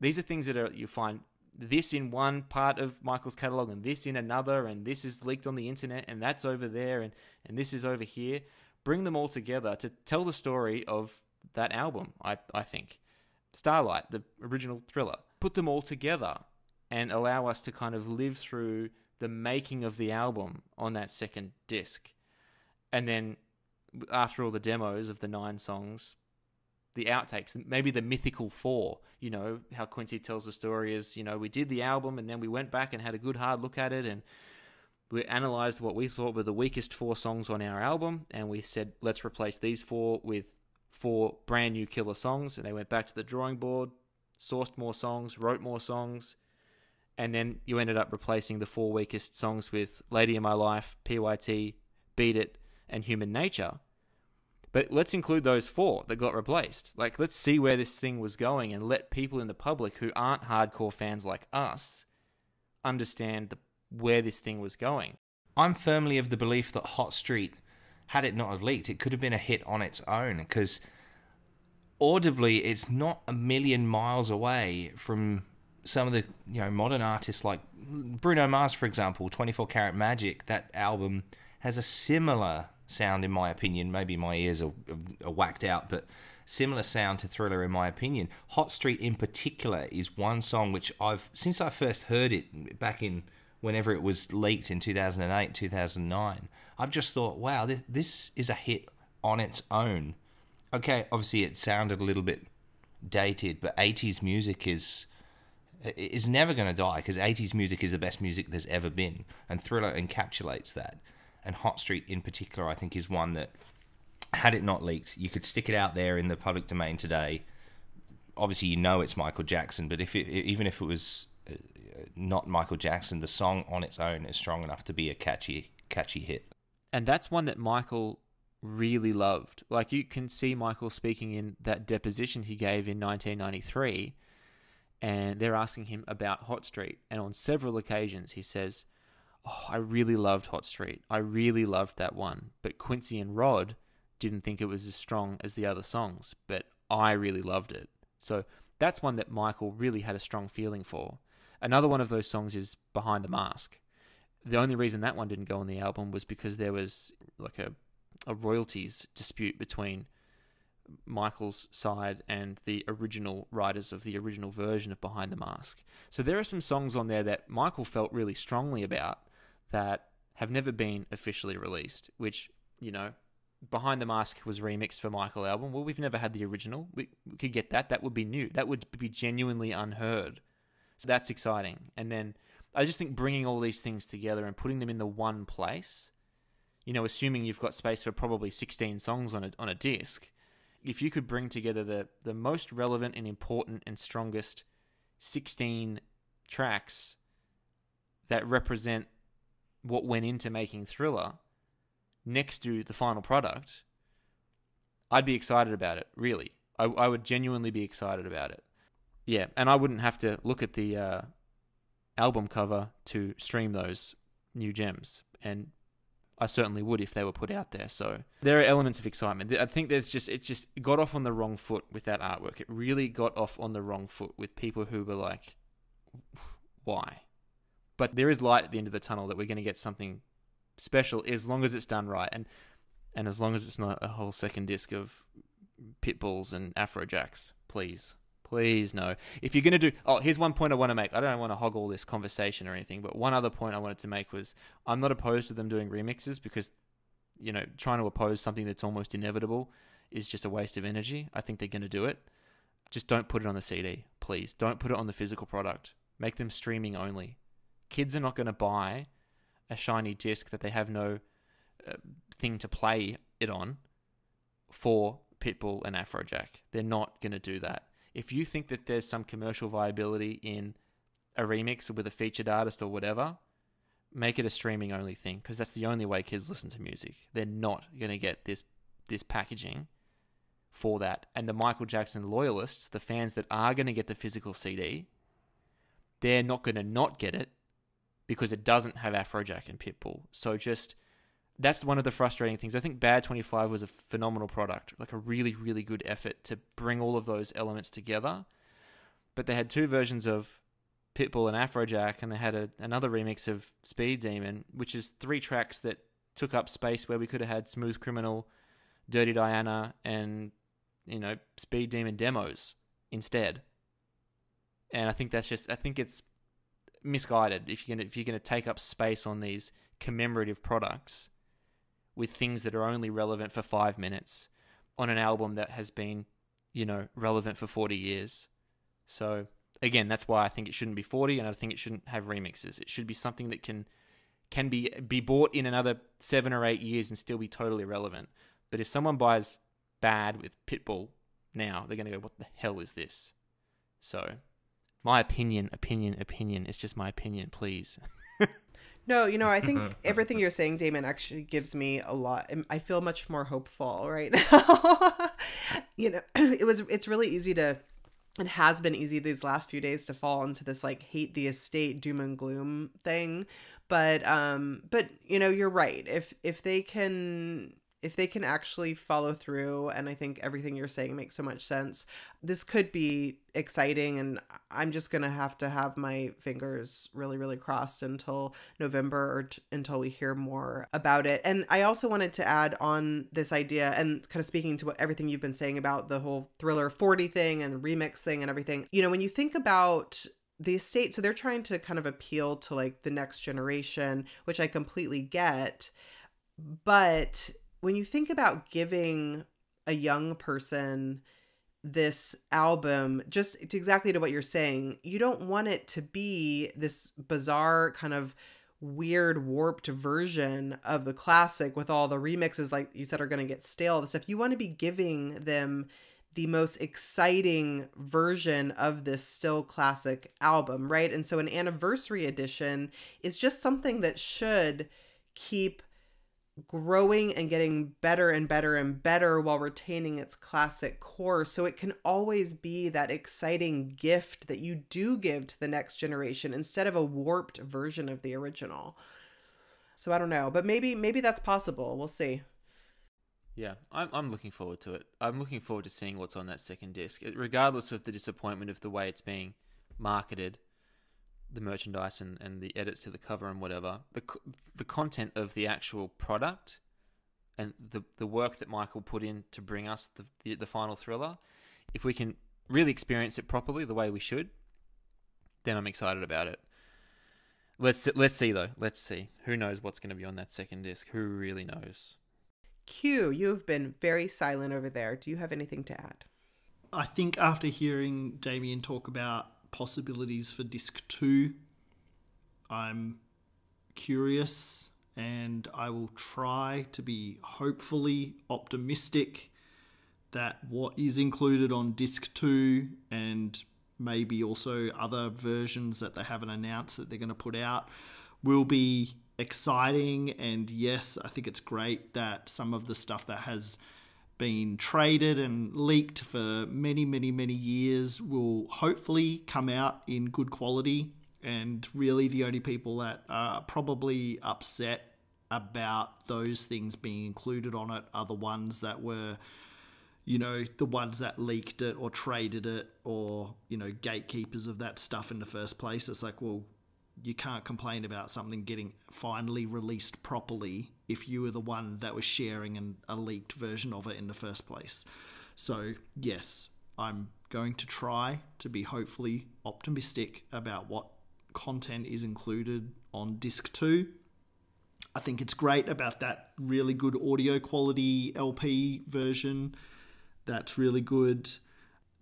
These are things that are you find this in one part of Michael's catalog and this in another, and this is leaked on the internet, and that's over there, and, and this is over here. Bring them all together to tell the story of that album, I, I think. Starlight, the original thriller. Put them all together and allow us to kind of live through the making of the album on that second disc. And then after all the demos of the nine songs, the outtakes, maybe the mythical four. You know how Quincy tells the story is, you know, we did the album and then we went back and had a good hard look at it and we analyzed what we thought were the weakest four songs on our album and we said let's replace these four with four brand new killer songs and they went back to the drawing board, sourced more songs, wrote more songs, and then you ended up replacing the four weakest songs with Lady in My Life, PYT, Beat It, and Human Nature. But let's include those four that got replaced. Like, let's see where this thing was going and let people in the public who aren't hardcore fans like us understand the, where this thing was going. I'm firmly of the belief that Hot Street, had it not leaked, it could have been a hit on its own because audibly it's not a million miles away from some of the you know modern artists like Bruno Mars, for example, 24 Karat Magic. That album has a similar sound, in my opinion. Maybe my ears are, are whacked out, but similar sound to Thriller, in my opinion. Hot Street, in particular, is one song which I've since I first heard it back in whenever it was leaked in 2008, 2009. I've just thought, wow, this, this is a hit on its own. Okay, obviously it sounded a little bit dated, but 80s music is is never going to die because 80s music is the best music there's ever been, and Thriller encapsulates that. And Hot Street, in particular, I think is one that, had it not leaked, you could stick it out there in the public domain today. Obviously, you know it's Michael Jackson, but if it, even if it was uh, not Michael Jackson, the song on its own is strong enough to be a catchy, catchy hit. And that's one that Michael really loved. Like you can see Michael speaking in that deposition he gave in 1993 and they're asking him about Hot Street. And on several occasions, he says, Oh, I really loved Hot Street. I really loved that one. But Quincy and Rod didn't think it was as strong as the other songs, but I really loved it. So that's one that Michael really had a strong feeling for. Another one of those songs is Behind the Mask. The only reason that one didn't go on the album was because there was like a, a royalties dispute between Michael's side and the original writers of the original version of Behind the Mask. So there are some songs on there that Michael felt really strongly about that have never been officially released, which, you know, Behind the Mask was remixed for Michael album. Well, we've never had the original. We, we could get that. That would be new. That would be genuinely unheard. So that's exciting. And then I just think bringing all these things together and putting them in the one place, you know, assuming you've got space for probably 16 songs on a, on a disc, if you could bring together the the most relevant and important and strongest 16 tracks that represent what went into making Thriller next to the final product, I'd be excited about it, really. I, I would genuinely be excited about it. Yeah, and I wouldn't have to look at the uh, album cover to stream those new gems. And I certainly would if they were put out there. So there are elements of excitement. I think there's just it just got off on the wrong foot with that artwork. It really got off on the wrong foot with people who were like, why? But there is light at the end of the tunnel that we're going to get something special as long as it's done right and and as long as it's not a whole second disc of pitbulls and afrojacks, please. Please no. If you're going to do, oh, here's one point I want to make. I don't want to hog all this conversation or anything, but one other point I wanted to make was I'm not opposed to them doing remixes because, you know, trying to oppose something that's almost inevitable is just a waste of energy. I think they're going to do it. Just don't put it on the CD, please. Don't put it on the physical product. Make them streaming only. Kids are not going to buy a shiny disc that they have no uh, thing to play it on for Pitbull and Afrojack. They're not going to do that if you think that there's some commercial viability in a remix with a featured artist or whatever, make it a streaming only thing because that's the only way kids listen to music. They're not going to get this this packaging for that. And the Michael Jackson loyalists, the fans that are going to get the physical CD, they're not going to not get it because it doesn't have Afrojack and Pitbull. So just that's one of the frustrating things. I think Bad 25 was a phenomenal product, like a really, really good effort to bring all of those elements together. But they had two versions of Pitbull and Afrojack, and they had a, another remix of Speed Demon, which is three tracks that took up space where we could have had Smooth Criminal, Dirty Diana, and you know Speed Demon demos instead. And I think that's just I think it's misguided if you're gonna if you're gonna take up space on these commemorative products with things that are only relevant for five minutes on an album that has been, you know, relevant for 40 years. So, again, that's why I think it shouldn't be 40 and I think it shouldn't have remixes. It should be something that can can be be bought in another 7 or 8 years and still be totally relevant. But if someone buys Bad with Pitbull now, they're going to go what the hell is this? So, my opinion, opinion, opinion. It's just my opinion, please. No, you know, I think everything you're saying, Damien, actually gives me a lot. I feel much more hopeful right now. you know, it was it's really easy to it has been easy these last few days to fall into this like hate the estate doom and gloom thing but um but you know you're right if if they can if they can actually follow through and i think everything you're saying makes so much sense this could be exciting and i'm just gonna have to have my fingers really really crossed until november or t- until we hear more about it. And i also wanted to add on this idea and kind of speaking to what everything you've been saying about the whole thriller 40 thing and remix thing and everything you know when you think about the estate so they're trying to kind of appeal to like the next generation which i completely get but when you think about giving a young person this album just exactly to what you're saying you don't want it to be this bizarre kind of weird warped version of the classic with all the remixes like you said are going to get stale the stuff. You want to be giving them the most exciting version of this still classic album right? And so an anniversary edition is just something that should keep growing and getting better and better and better while retaining its classic core. So it can always be that exciting gift that you do give to the next generation instead of a warped version of the original. So I don't know, but maybe maybe that's possible. We'll see. Yeah, I'm I'm looking forward to it. I'm looking forward to seeing what's on that second disc, regardless of the disappointment of the way it's being marketed the merchandise and, and the edits to the cover and whatever, the the content of the actual product and the the work that Michael put in to bring us the, the, the final thriller, if we can really experience it properly the way we should, then I'm excited about it. Let's let's see though. Let's see. Who knows what's going to be on that second disc? Who really knows? Q, you have been very silent over there. Do you have anything to add? I think after hearing Damien talk about possibilities for disc two. I'm curious and I will try to be hopefully optimistic that what is included on disc two and maybe also other versions that they haven't announced that they're going to put out will be exciting. And yes, I think it's great that some of the stuff that has been traded and leaked for many, many, many years will hopefully come out in good quality. And really, the only people that are probably upset about those things being included on it are the ones that were, you know, the ones that leaked it or traded it or, you know, gatekeepers of that stuff in the first place. It's like, well, you can't complain about something getting finally released properly if you were the one that was sharing an, a leaked version of it in the first place. So, yes, I'm going to try to be hopefully optimistic about what content is included on disc 2. I think it's great about that really good audio quality LP version. That's really good.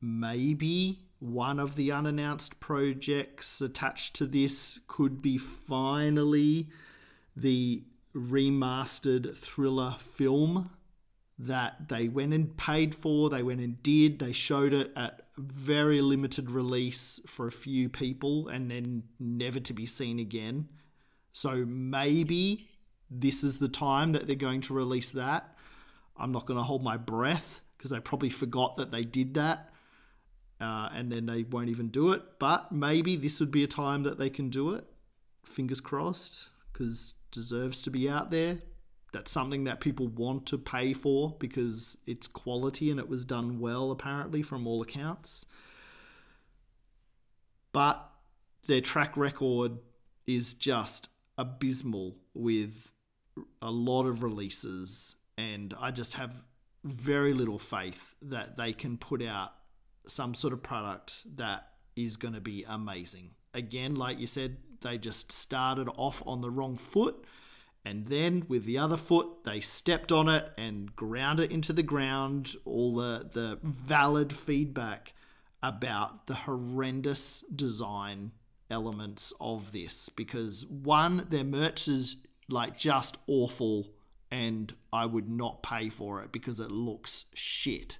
Maybe one of the unannounced projects attached to this could be finally the remastered thriller film that they went and paid for, they went and did, they showed it at very limited release for a few people and then never to be seen again. So maybe this is the time that they're going to release that. I'm not going to hold my breath because they probably forgot that they did that uh, and then they won't even do it. But maybe this would be a time that they can do it. Fingers crossed, because deserves to be out there. That's something that people want to pay for because it's quality and it was done well, apparently, from all accounts. But their track record is just abysmal with a lot of releases, and I just have very little faith that they can put out some sort of product that is going to be amazing. Again, like you said, they just started off on the wrong foot. And then with the other foot, they stepped on it and ground it into the ground. All the, the valid feedback about the horrendous design elements of this. Because one, their merch is like just awful and I would not pay for it because it looks shit.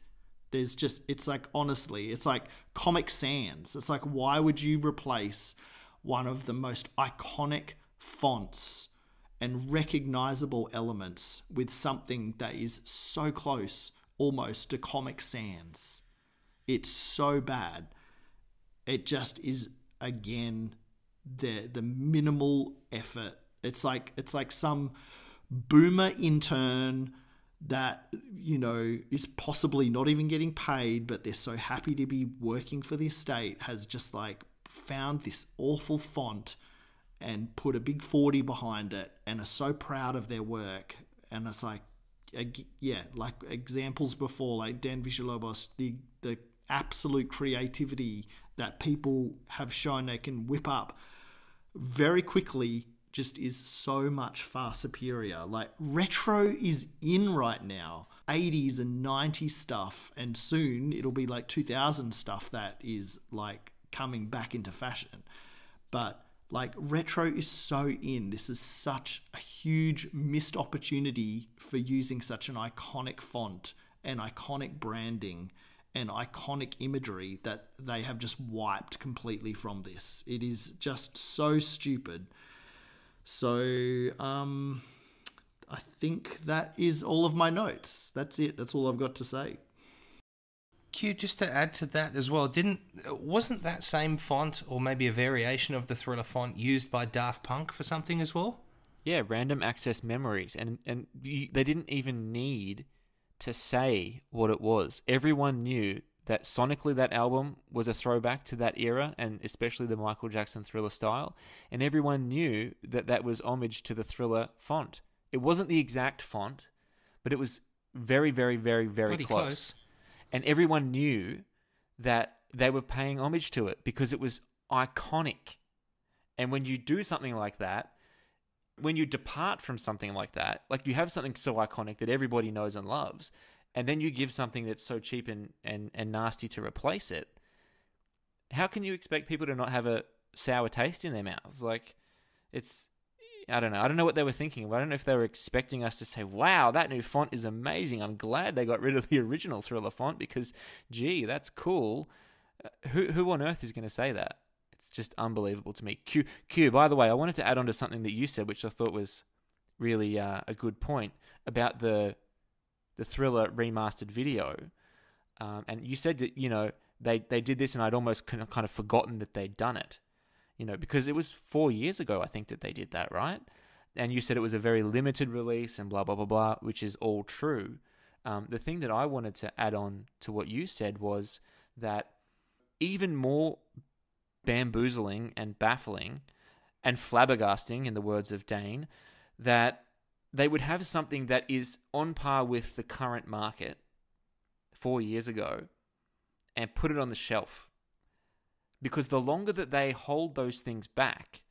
There's just, it's like, honestly, it's like Comic Sans. It's like, why would you replace one of the most iconic fonts and recognizable elements with something that is so close almost to Comic Sans. It's so bad. It just is again the the minimal effort. It's like it's like some boomer intern that you know is possibly not even getting paid but they're so happy to be working for the estate has just like found this awful font and put a big 40 behind it and are so proud of their work and it's like yeah like examples before like dan Villalobos, the the absolute creativity that people have shown they can whip up very quickly just is so much far superior. Like retro is in right now. 80s and 90s stuff and soon it'll be like 2000 stuff that is like coming back into fashion. But like retro is so in. This is such a huge missed opportunity for using such an iconic font and iconic branding and iconic imagery that they have just wiped completely from this. It is just so stupid. So, um, I think that is all of my notes. That's it. That's all I've got to say. Q, just to add to that as well, didn't wasn't that same font or maybe a variation of the Thriller font used by Daft Punk for something as well? Yeah, random access memories, and and you, they didn't even need to say what it was. Everyone knew that sonically that album was a throwback to that era and especially the Michael Jackson Thriller style and everyone knew that that was homage to the Thriller font. It wasn't the exact font, but it was very very very very close. close. And everyone knew that they were paying homage to it because it was iconic. And when you do something like that, when you depart from something like that, like you have something so iconic that everybody knows and loves, and then you give something that's so cheap and, and, and nasty to replace it, how can you expect people to not have a sour taste in their mouths? Like, it's, I don't know. I don't know what they were thinking. I don't know if they were expecting us to say, wow, that new font is amazing. I'm glad they got rid of the original Thriller font because, gee, that's cool. Uh, who, who on earth is going to say that? It's just unbelievable to me. Q, Q, by the way, I wanted to add on to something that you said, which I thought was really uh, a good point about the the Thriller remastered video. Um, and you said that, you know, they, they did this and I'd almost of, kind of forgotten that they'd done it. You know, because it was four years ago, I think, that they did that, right? And you said it was a very limited release and blah, blah, blah, blah, which is all true. Um, the thing that I wanted to add on to what you said was that even more bamboozling and baffling and flabbergasting, in the words of Dane, that they would have something that is on par with the current market four years ago and put it on the shelf. Because the longer that they hold those things back,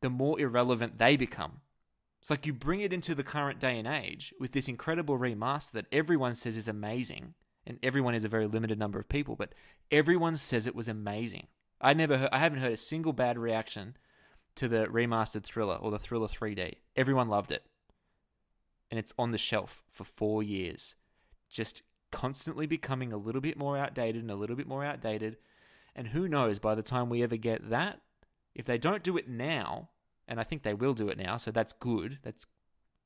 the more irrelevant they become. It's like you bring it into the current day and age with this incredible remaster that everyone says is amazing, and everyone is a very limited number of people, but everyone says it was amazing. I never, heard, I haven't heard a single bad reaction to the remastered Thriller or the Thriller 3D. Everyone loved it and it's on the shelf for four years, just constantly becoming a little bit more outdated and a little bit more outdated. And who knows by the time we ever get that, if they don't do it now, and I think they will do it now, so that's good. That's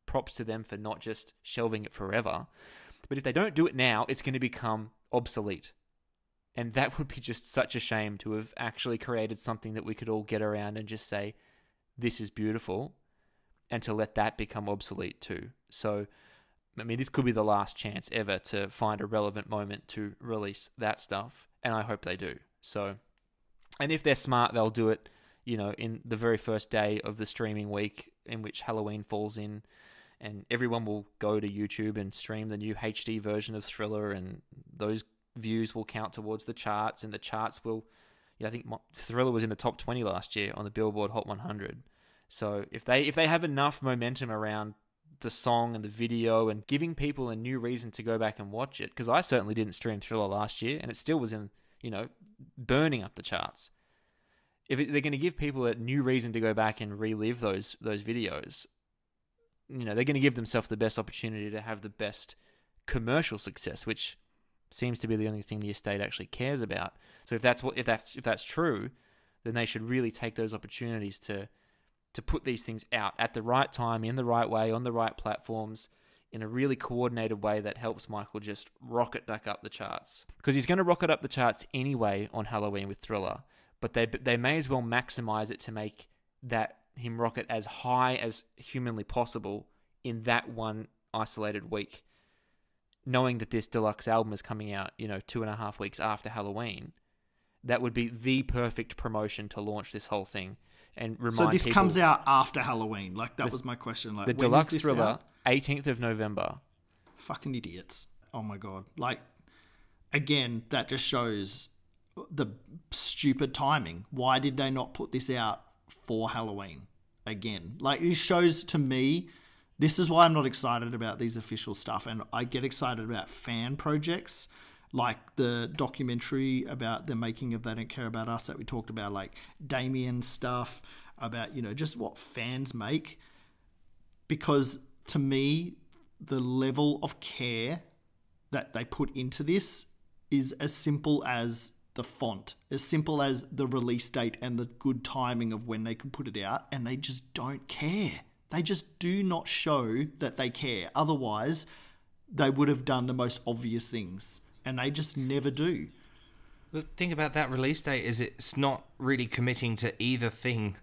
props to them for not just shelving it forever. But if they don't do it now, it's going to become obsolete. And that would be just such a shame to have actually created something that we could all get around and just say, this is beautiful and to let that become obsolete too. So, I mean, this could be the last chance ever to find a relevant moment to release that stuff, and I hope they do. So, and if they're smart, they'll do it, you know, in the very first day of the streaming week in which Halloween falls in, and everyone will go to YouTube and stream the new HD version of Thriller, and those views will count towards the charts, and the charts will. Yeah, I think Thriller was in the top 20 last year on the Billboard Hot 100. So if they if they have enough momentum around the song and the video and giving people a new reason to go back and watch it, because I certainly didn't stream Thriller last year and it still was in you know burning up the charts. If they're going to give people a new reason to go back and relive those those videos, you know they're going to give themselves the best opportunity to have the best commercial success, which seems to be the only thing the estate actually cares about. So if that's what if that's if that's true, then they should really take those opportunities to to put these things out at the right time, in the right way, on the right platforms, in a really coordinated way that helps Michael just rocket back up the charts. Because he's going to rocket up the charts anyway on Halloween with Thriller, but they they may as well maximize it to make that him rocket as high as humanly possible in that one isolated week. Knowing that this deluxe album is coming out, you know, two and a half weeks after Halloween, that would be the perfect promotion to launch this whole thing and remind So this people- comes out after Halloween. Like that The- was my question. Like the deluxe thriller, out? 18th of November. Fucking idiots. Oh my god. Like again, that just shows the stupid timing. Why did they not put this out for Halloween? Again, like it shows to me. This is why I'm not excited about these official stuff, and I get excited about fan projects like the documentary about the making of They Don't Care About Us that we talked about, like Damien stuff about you know just what fans make. Because to me, the level of care that they put into this is as simple as the font, as simple as the release date and the good timing of when they could put it out, and they just don't care. They just do not show that they care. Otherwise, they would have done the most obvious things, and they just never do. The thing about that release date is it's not really committing to either thing,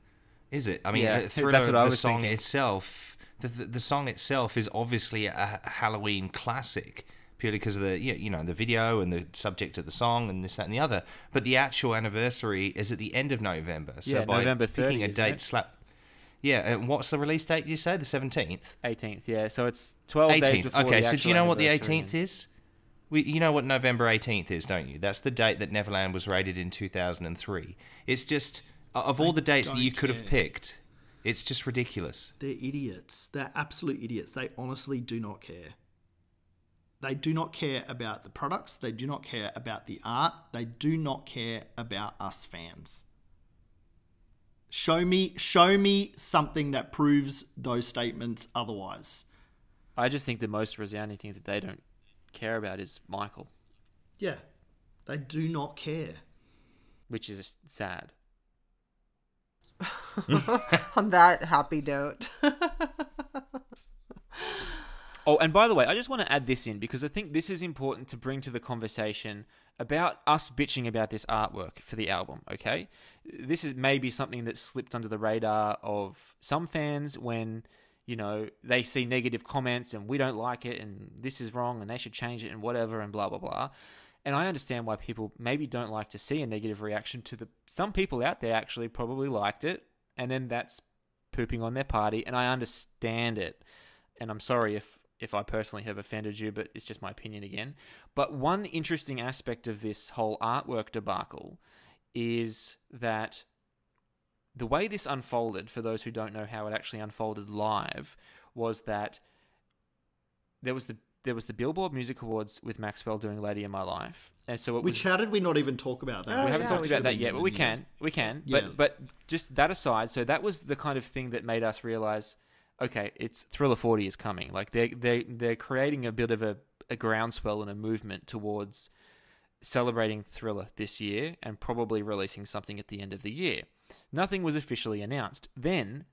is it? I mean, Yeah, uh, that's Thriller, what I the was song thinking. itself, the, the the song itself is obviously a Halloween classic purely because of the you you know the video and the subject of the song and this that and the other. But the actual anniversary is at the end of November. So Yeah, by November picking a date slap. Yeah, and what's the release date? You say the seventeenth. 18th, yeah. So it's 12 days 18th. before Okay, the so do you know what the 18th is? We, you know what November 18th is, don't you? That's the date that Neverland was rated in 2003. It's just, of all the dates that you could have picked, it's just ridiculous. They're idiots. They're absolute idiots. They honestly do not care. They do not care about the products. They do not care about the art. They do not care about us fans. Show me show me something that proves those statements otherwise. I just think the most resounding thing that they don't care about is Michael, Yeah. They do not care. which is sad. On that happy note. Oh, and by the way, I just want to add this in because I think this is important to bring to the conversation about us bitching about this artwork for the album, okay? This is maybe something that slipped under the radar of some fans when, you know, they see negative comments and we don't like it and this is wrong and they should change it and whatever and blah blah blah. And I understand why people maybe don't like to see a negative reaction to the some people out there actually probably liked it and then that's pooping on their party and I understand it. And I'm sorry if if I personally have offended you, but it's just my opinion again. But one interesting aspect of this whole artwork debacle is that the way this unfolded, for those who don't know how it actually unfolded live, was that there was the there was the Billboard Music Awards with Maxwell doing "Lady in My Life," and so it Which was how did we not even talk about that? Oh, we haven't oh, yeah, talked about that yet, but we in the news. can. We can. Yeah. But but just that aside, so that was the kind of thing that made us realize, okay, it's Thriller 40 is coming. Like they they they're creating a bit of a, a groundswell and a movement towards celebrating Thriller this year and probably releasing something at the end of the year. Nothing was officially announced. Then,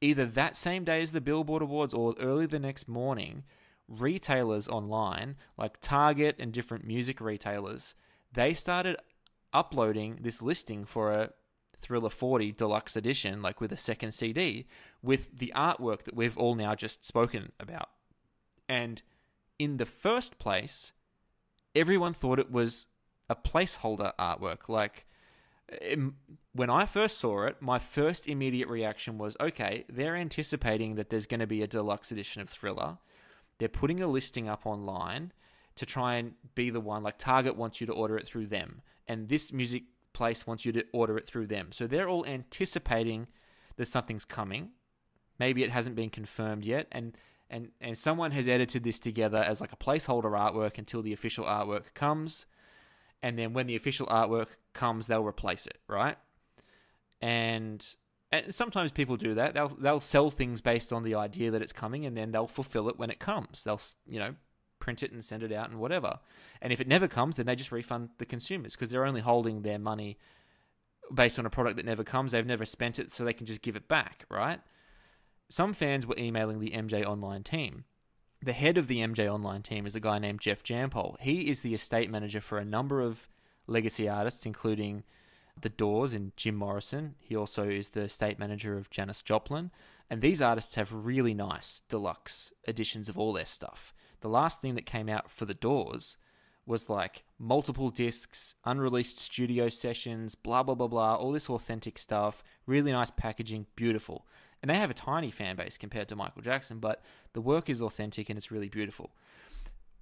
either that same day as the Billboard Awards or early the next morning, retailers online, like Target and different music retailers, they started uploading this listing for a Thriller 40 deluxe edition, like with a second CD, with the artwork that we've all now just spoken about. And in the first place, everyone thought it was a placeholder artwork. Like, em- when I first saw it, my first immediate reaction was okay, they're anticipating that there's going to be a deluxe edition of Thriller. They're putting a listing up online to try and be the one. Like, Target wants you to order it through them, and this music place wants you to order it through them. So they're all anticipating that something's coming. Maybe it hasn't been confirmed yet, and and and someone has edited this together as like a placeholder artwork until the official artwork comes, and then when the official artwork comes, they'll replace it, right? And and sometimes people do that. They'll they'll sell things based on the idea that it's coming, and then they'll fulfill it when it comes. They'll you know print it and send it out and whatever. And if it never comes, then they just refund the consumers because they're only holding their money based on a product that never comes. They've never spent it, so they can just give it back, right? Some fans were emailing the MJ Online team. The head of the MJ Online team is a guy named Jeff Jampol. He is the estate manager for a number of legacy artists, including The Doors and Jim Morrison. He also is the state manager of Janis Joplin. And these artists have really nice deluxe editions of all their stuff. The last thing that came out for The Doors was like multiple discs, unreleased studio sessions, blah, blah, blah, blah, all this authentic stuff, really nice packaging, beautiful. And they have a tiny fan base compared to Michael Jackson, but the work is authentic and it's really beautiful.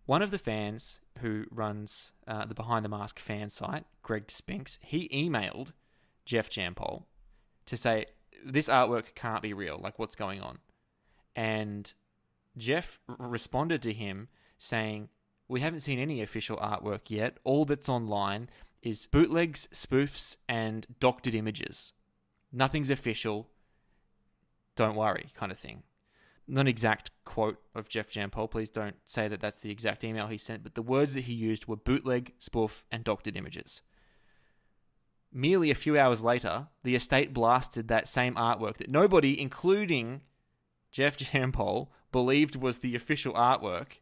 One of the fans who runs uh, the Behind the Mask fan site, Greg Spinks, he emailed Jeff Jampol to say, This artwork can't be real. Like, what's going on? And Jeff responded to him saying, We haven't seen any official artwork yet. All that's online is bootlegs, spoofs, and doctored images. Nothing's official. Don't worry, kind of thing not an exact quote of Jeff Jampol. Please don't say that that's the exact email he sent, but the words that he used were bootleg, spoof, and doctored images. Merely a few hours later, the estate blasted that same artwork that nobody, including Jeff Jampol, believed was the official artwork.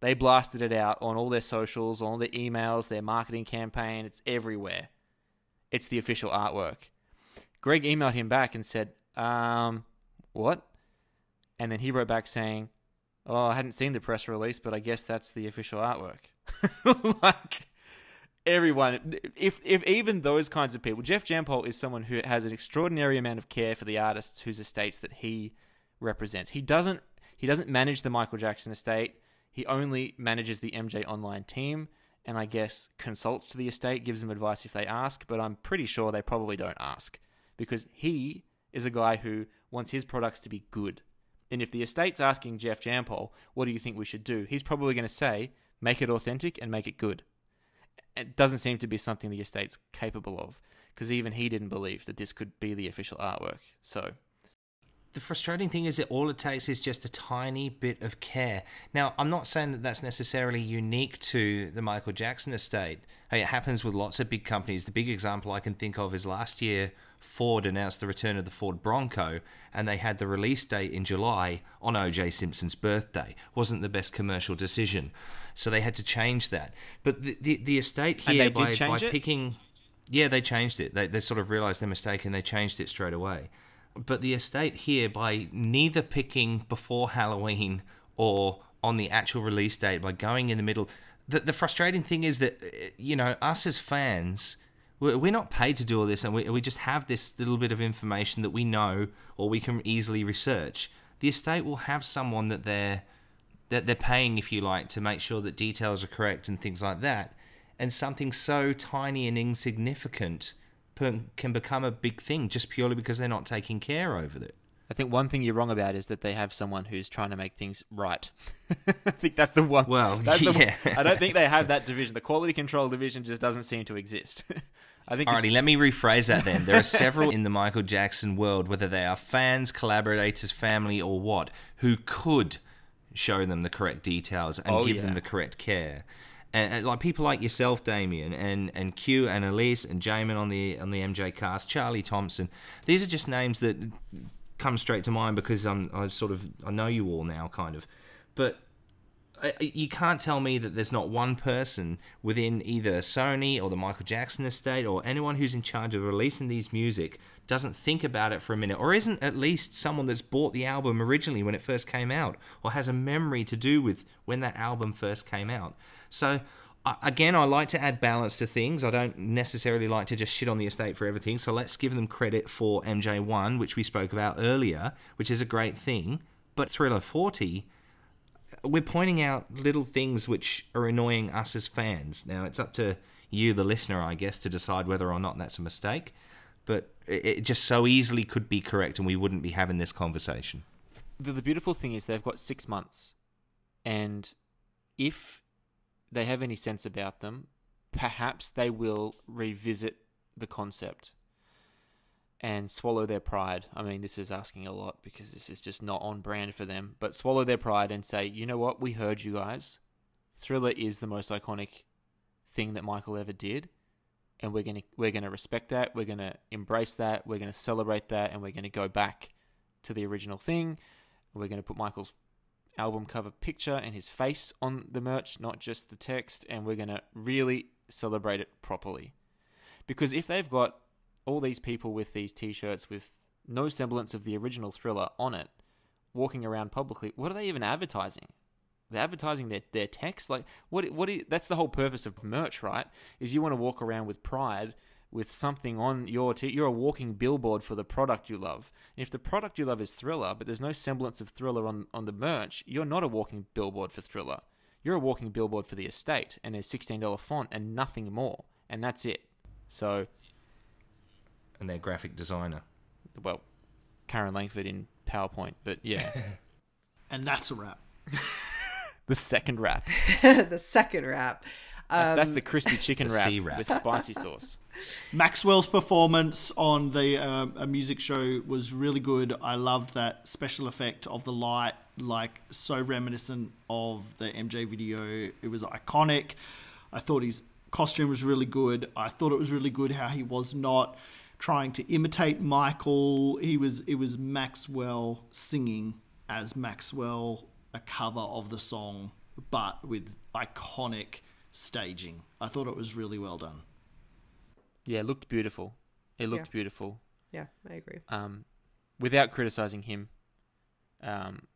They blasted it out on all their socials, on all their emails, their marketing campaign. It's everywhere. It's the official artwork. Greg emailed him back and said, um, what? And then he wrote back saying, "Oh, I hadn't seen the press release, but I guess that's the official artwork." like everyone, if if even those kinds of people, Jeff Jampol is someone who has an extraordinary amount of care for the artists whose estates that he represents. He doesn't he doesn't manage the Michael Jackson estate. He only manages the MJ Online team, and I guess consults to the estate, gives them advice if they ask. But I'm pretty sure they probably don't ask because he is a guy who wants his products to be good. And if the estate's asking Jeff Jampol, what do you think we should do? He's probably going to say, make it authentic and make it good. It doesn't seem to be something the estate's capable of, because even he didn't believe that this could be the official artwork. So. The frustrating thing is that all it takes is just a tiny bit of care. Now, I'm not saying that that's necessarily unique to the Michael Jackson estate. I mean, it happens with lots of big companies. The big example I can think of is last year Ford announced the return of the Ford Bronco, and they had the release date in July on O.J. Simpson's birthday. Wasn't the best commercial decision, so they had to change that. But the the, the estate here by, by picking, yeah, they changed it. They they sort of realised their mistake and they changed it straight away. But the estate here by neither picking before Halloween or on the actual release date by going in the middle. The, the frustrating thing is that, you know, us as fans, we're not paid to do all this, and we, we just have this little bit of information that we know or we can easily research. The estate will have someone that they're that they're paying, if you like, to make sure that details are correct and things like that. And something so tiny and insignificant can become a big thing just purely because they're not taking care over it. I think one thing you're wrong about is that they have someone who's trying to make things right. I think that's the one. Well, that's the yeah. one. I don't think they have that division. The quality control division just doesn't seem to exist. I think. Alrighty, it's- let me rephrase that then. There are several in the Michael Jackson world, whether they are fans, collaborators, family, or what, who could show them the correct details and Oh, give yeah. them the correct care. And, and like people like yourself, Damien, and, and Q and Elise and Jamon on the on the MJ cast, Charlie Thompson. These are just names that come straight to mind because I'm I sort of I know you all now, kind of. But I- I- you can't tell me that there's not one person within either Sony or the Michael Jackson estate or anyone who's in charge of releasing these music doesn't think about it for a minute or isn't at least someone that's bought the album originally when it first came out or has a memory to do with when that album first came out. So again, I like to add balance to things. I don't necessarily like to just shit on the estate for everything. So let's give them credit for MJ1, which we spoke about earlier, which is a great thing. But Thriller 40 we're pointing out little things which are annoying us as fans. Now it's up to you, the listener, I guess, to decide whether or not that's a mistake. But it, just so easily could be correct, and we wouldn't be having this conversation. the, the beautiful thing is they've got six months, and if they have any sense about them, perhaps they will revisit the concept and swallow their pride. I mean, this is asking a lot because this is just not on brand for them, but swallow their pride and say, you know what, we heard you guys. Thriller is the most iconic thing that Michael ever did, and we're gonna we're gonna respect that. We're gonna embrace that. We're gonna celebrate that, and we're gonna go back to the original thing. We're gonna put Michael's album cover picture and his face on the merch, not just the text, and we're gonna really celebrate it properly. Because if they've got all these people with these t-shirts with no semblance of the original thriller on it, walking around publicly, what are they even advertising? They're advertising their, their text. Like what? What? Is, that's the whole purpose of merch, right? Is you want to walk around with pride with something on your t- you're a walking billboard for the product you love. And if the product you love is Thriller, but there's no semblance of Thriller on on the merch, you're not a walking billboard for Thriller. You're a walking billboard for the estate, and there's sixteen dollar font and nothing more, and that's it. So, and their graphic designer. well, Karen Langford in PowerPoint, but yeah, And that's a wrap. the second wrap. the second wrap. That- that's um, the crispy chicken the wrap, wrap. with spicy sauce. Maxwell's performance on the uh, a music show was really good. I loved that special effect of the light, like so reminiscent of the MJ video. It was iconic. I thought his costume was really good. I thought it was really good how he was not trying to imitate Michael. He was it was Maxwell singing as Maxwell, a cover of the song, but with iconic staging. I thought it was really well done. Yeah, it looked beautiful. It looked Yeah. beautiful. Yeah, I agree. Um, without criticizing him, um,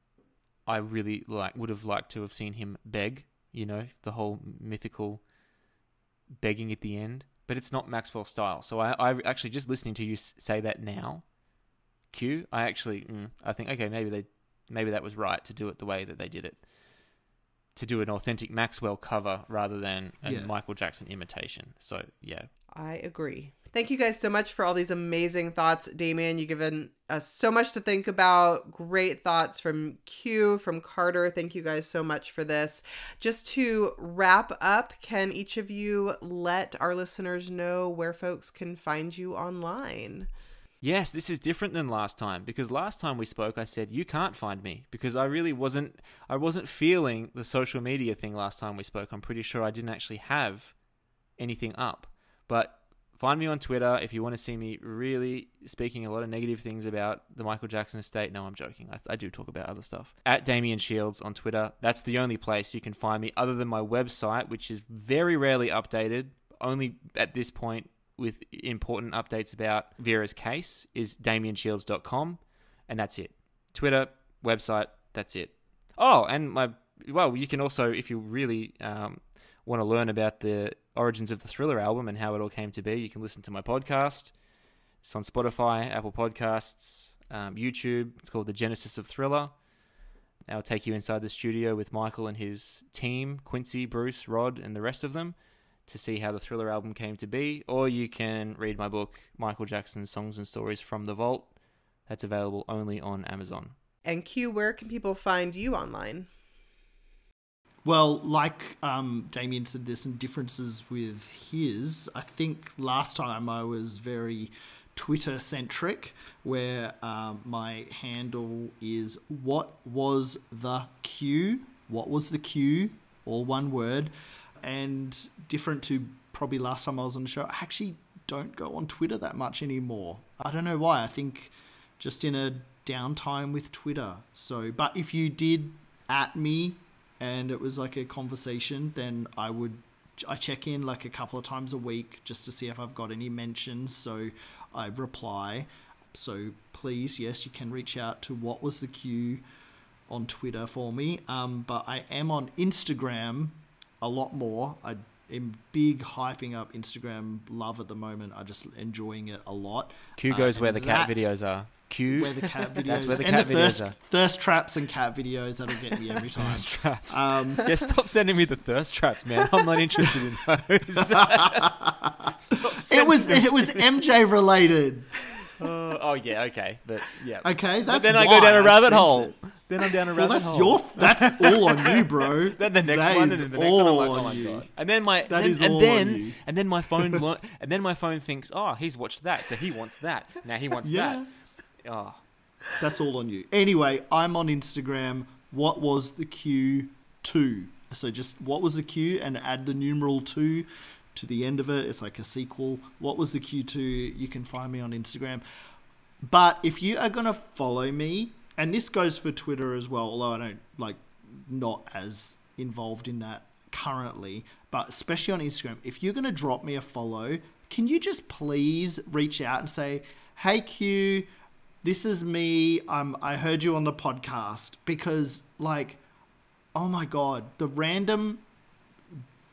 I really like would have liked to have seen him beg. You know, the whole mythical begging at the end. But it's not Maxwell style. So I, I actually just listening to you say that now, Q. I actually, mm, I think okay, maybe they, maybe that was right to do it the way that they did it. To do an authentic Maxwell cover rather than a Yeah. Michael Jackson imitation. So yeah, I agree. Thank you guys so much for all these amazing thoughts, Damien. You've given us so much to think about. Great thoughts from Q, from Carter. Thank you guys so much for this. Just to wrap up, can each of you let our listeners know where folks can find you online? Yes, this is different than last time because last time we spoke I said you can't find me because I really wasn't I wasn't feeling the social media thing last time we spoke. I'm pretty sure I didn't actually have anything up. But find me on Twitter if you want to see me really speaking a lot of negative things about the Michael Jackson estate. No, I'm joking. I, I do talk about other stuff. At Damien Shields on Twitter. That's the only place you can find me other than my website, which is very rarely updated. Only at this point with important updates about Vera's case is damienshields.com and that's it. Twitter, website, that's it. Oh, and my well, you can also if you really um, want to learn about the origins of the Thriller album and how it all came to be, you can listen to my podcast. It's on Spotify, Apple Podcasts, um, YouTube. It's called The Genesis of Thriller. I'll take you inside the studio with Michael and his team, Quincy, Bruce, Rod, and the rest of them, to see how the Thriller album came to be. Or you can read my book, Michael Jackson's Songs and Stories from the Vault. That's available only on Amazon. And Q, where can people find you online? Well, like um, Damien said, there's some differences with his. I think last time I was very Twitter centric, where um, my handle is what was the Q? What was the Q? All one word. And different to probably last time I was on the show, I actually don't go on Twitter that much anymore. I don't know why. I think just in a downtime with Twitter. So, but if you did at me and it was like a conversation, then I would I check in like a couple of times a week just to see if I've got any mentions. So I reply. So please, yes, you can reach out to what was the Q on Twitter for me. Um, but I am on Instagram a lot more. I am big hyping up Instagram love at the moment. I just enjoying it a lot. Q Uh, goes where and the cat that- videos are. Q. where the cat videos That's where the and cat the videos thirst, are. thirst traps and cat videos that'll get me every time. Thirst traps. Um, yeah, stop sending me the thirst traps, man. I'm not interested in those. Stop it was it was. MJ related. Uh, oh yeah, okay, but yeah. Okay, But then I go down a rabbit hole. it. Then I'm down a Well, rabbit that's hole. your that's all on you, bro. then the next That one, is and then the next one, I'm like, oh my you. god. And then my, That then, is and all then, on you. and then my phone, and then my phone thinks, oh, he's watched that, so he wants that. Now he wants Yeah. that. Oh, That's all on you. Anyway, I'm on Instagram. What was the Q two? So just what was the Q and add the numeral two to the end of it. It's like a sequel. What was the Q2? You can find me on Instagram. But if you are going to follow me, and this goes for Twitter as well, although I don't like not as involved in that currently, but especially on Instagram, if you're going to drop me a follow, can you just please reach out and say, "Hey Q, this is me. Um, I heard you on the podcast." Because like, oh my god, the random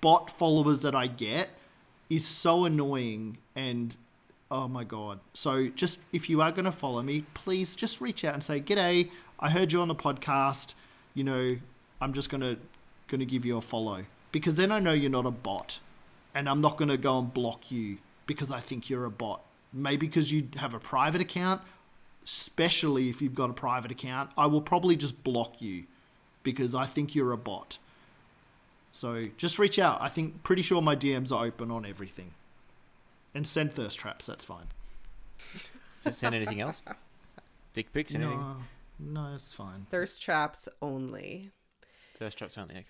bot followers that I get is so annoying and oh my god. So just if you are going to follow me, please just reach out and say, "G'day, I heard you on the podcast. You know, I'm just going to going to give you a follow." Because then I know you're not a bot and I'm not going to go and block you because I think you're a bot. Maybe because you have a private account, especially if you've got a private account, I will probably just block you because I think you're a bot. So just reach out. I think pretty sure my DMs are open on everything. And send thirst traps, that's fine. So send anything else? Dick pics, anything? No, no, it's fine. Thirst traps only. Thirst traps only,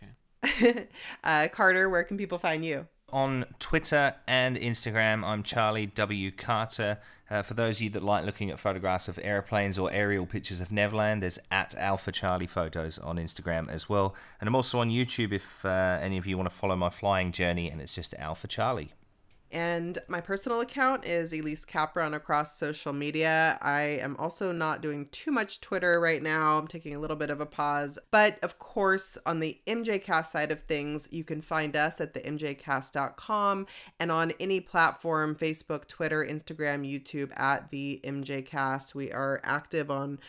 okay. uh, Carter, where can people find you? On Twitter and Instagram, I'm Charlie W. Carter. Uh, for those of you that like looking at photographs of airplanes or aerial pictures of Neverland, there's at Alpha Charlie Photos on Instagram as well. And I'm also on YouTube if uh, any of you want to follow my flying journey, and it's just Alpha Charlie. And my personal account is Elise Capron across social media. I am also not doing too much Twitter right now. I'm taking a little bit of a pause. But of course, on the MJCast side of things, you can find us at the MJCast.com and on any platform Facebook, Twitter, Instagram, YouTube at the MJCast. We are active on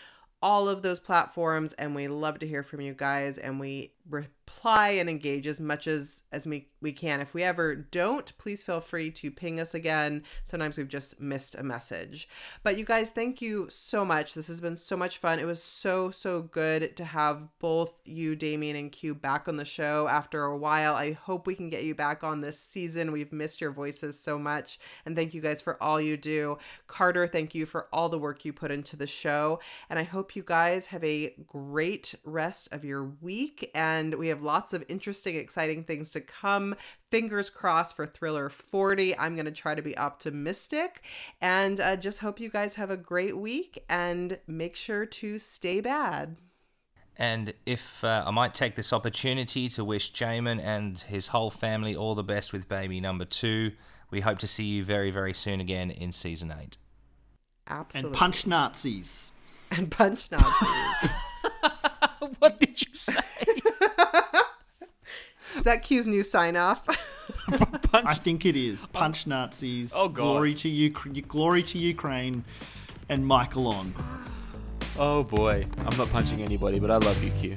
all of those platforms and we love to hear from you guys and we reply and engage as much as as we, we can. If we ever don't please feel free to ping us again. Sometimes we've just missed a message. But you guys thank you so much. This has been so much fun. It was so so good to have both you damien and q back on the show after a while. I hope we can get you back on this season. We've missed your voices so much. And thank you guys for all you do. Carter thank you for all the work you put into the show. And i hope you guys have a great rest of your week and we have lots of interesting, exciting things to come. Fingers crossed for Thriller 40. I'm going to try to be optimistic and uh, just hope you guys have a great week and make sure to stay bad. And if uh, I might take this opportunity to wish Jamon and his whole family all the best with baby number two, we hope to see you very, very soon again in season eight. Absolutely. And punch Nazis. And punch Nazis. what did you say? Is that Q's new sign off? I think it is. Punch Nazis. Oh, God. Glory to Ukraine. Glory to Ukraine. And Michael on. Oh boy. I'm not punching anybody, but I love you, Q.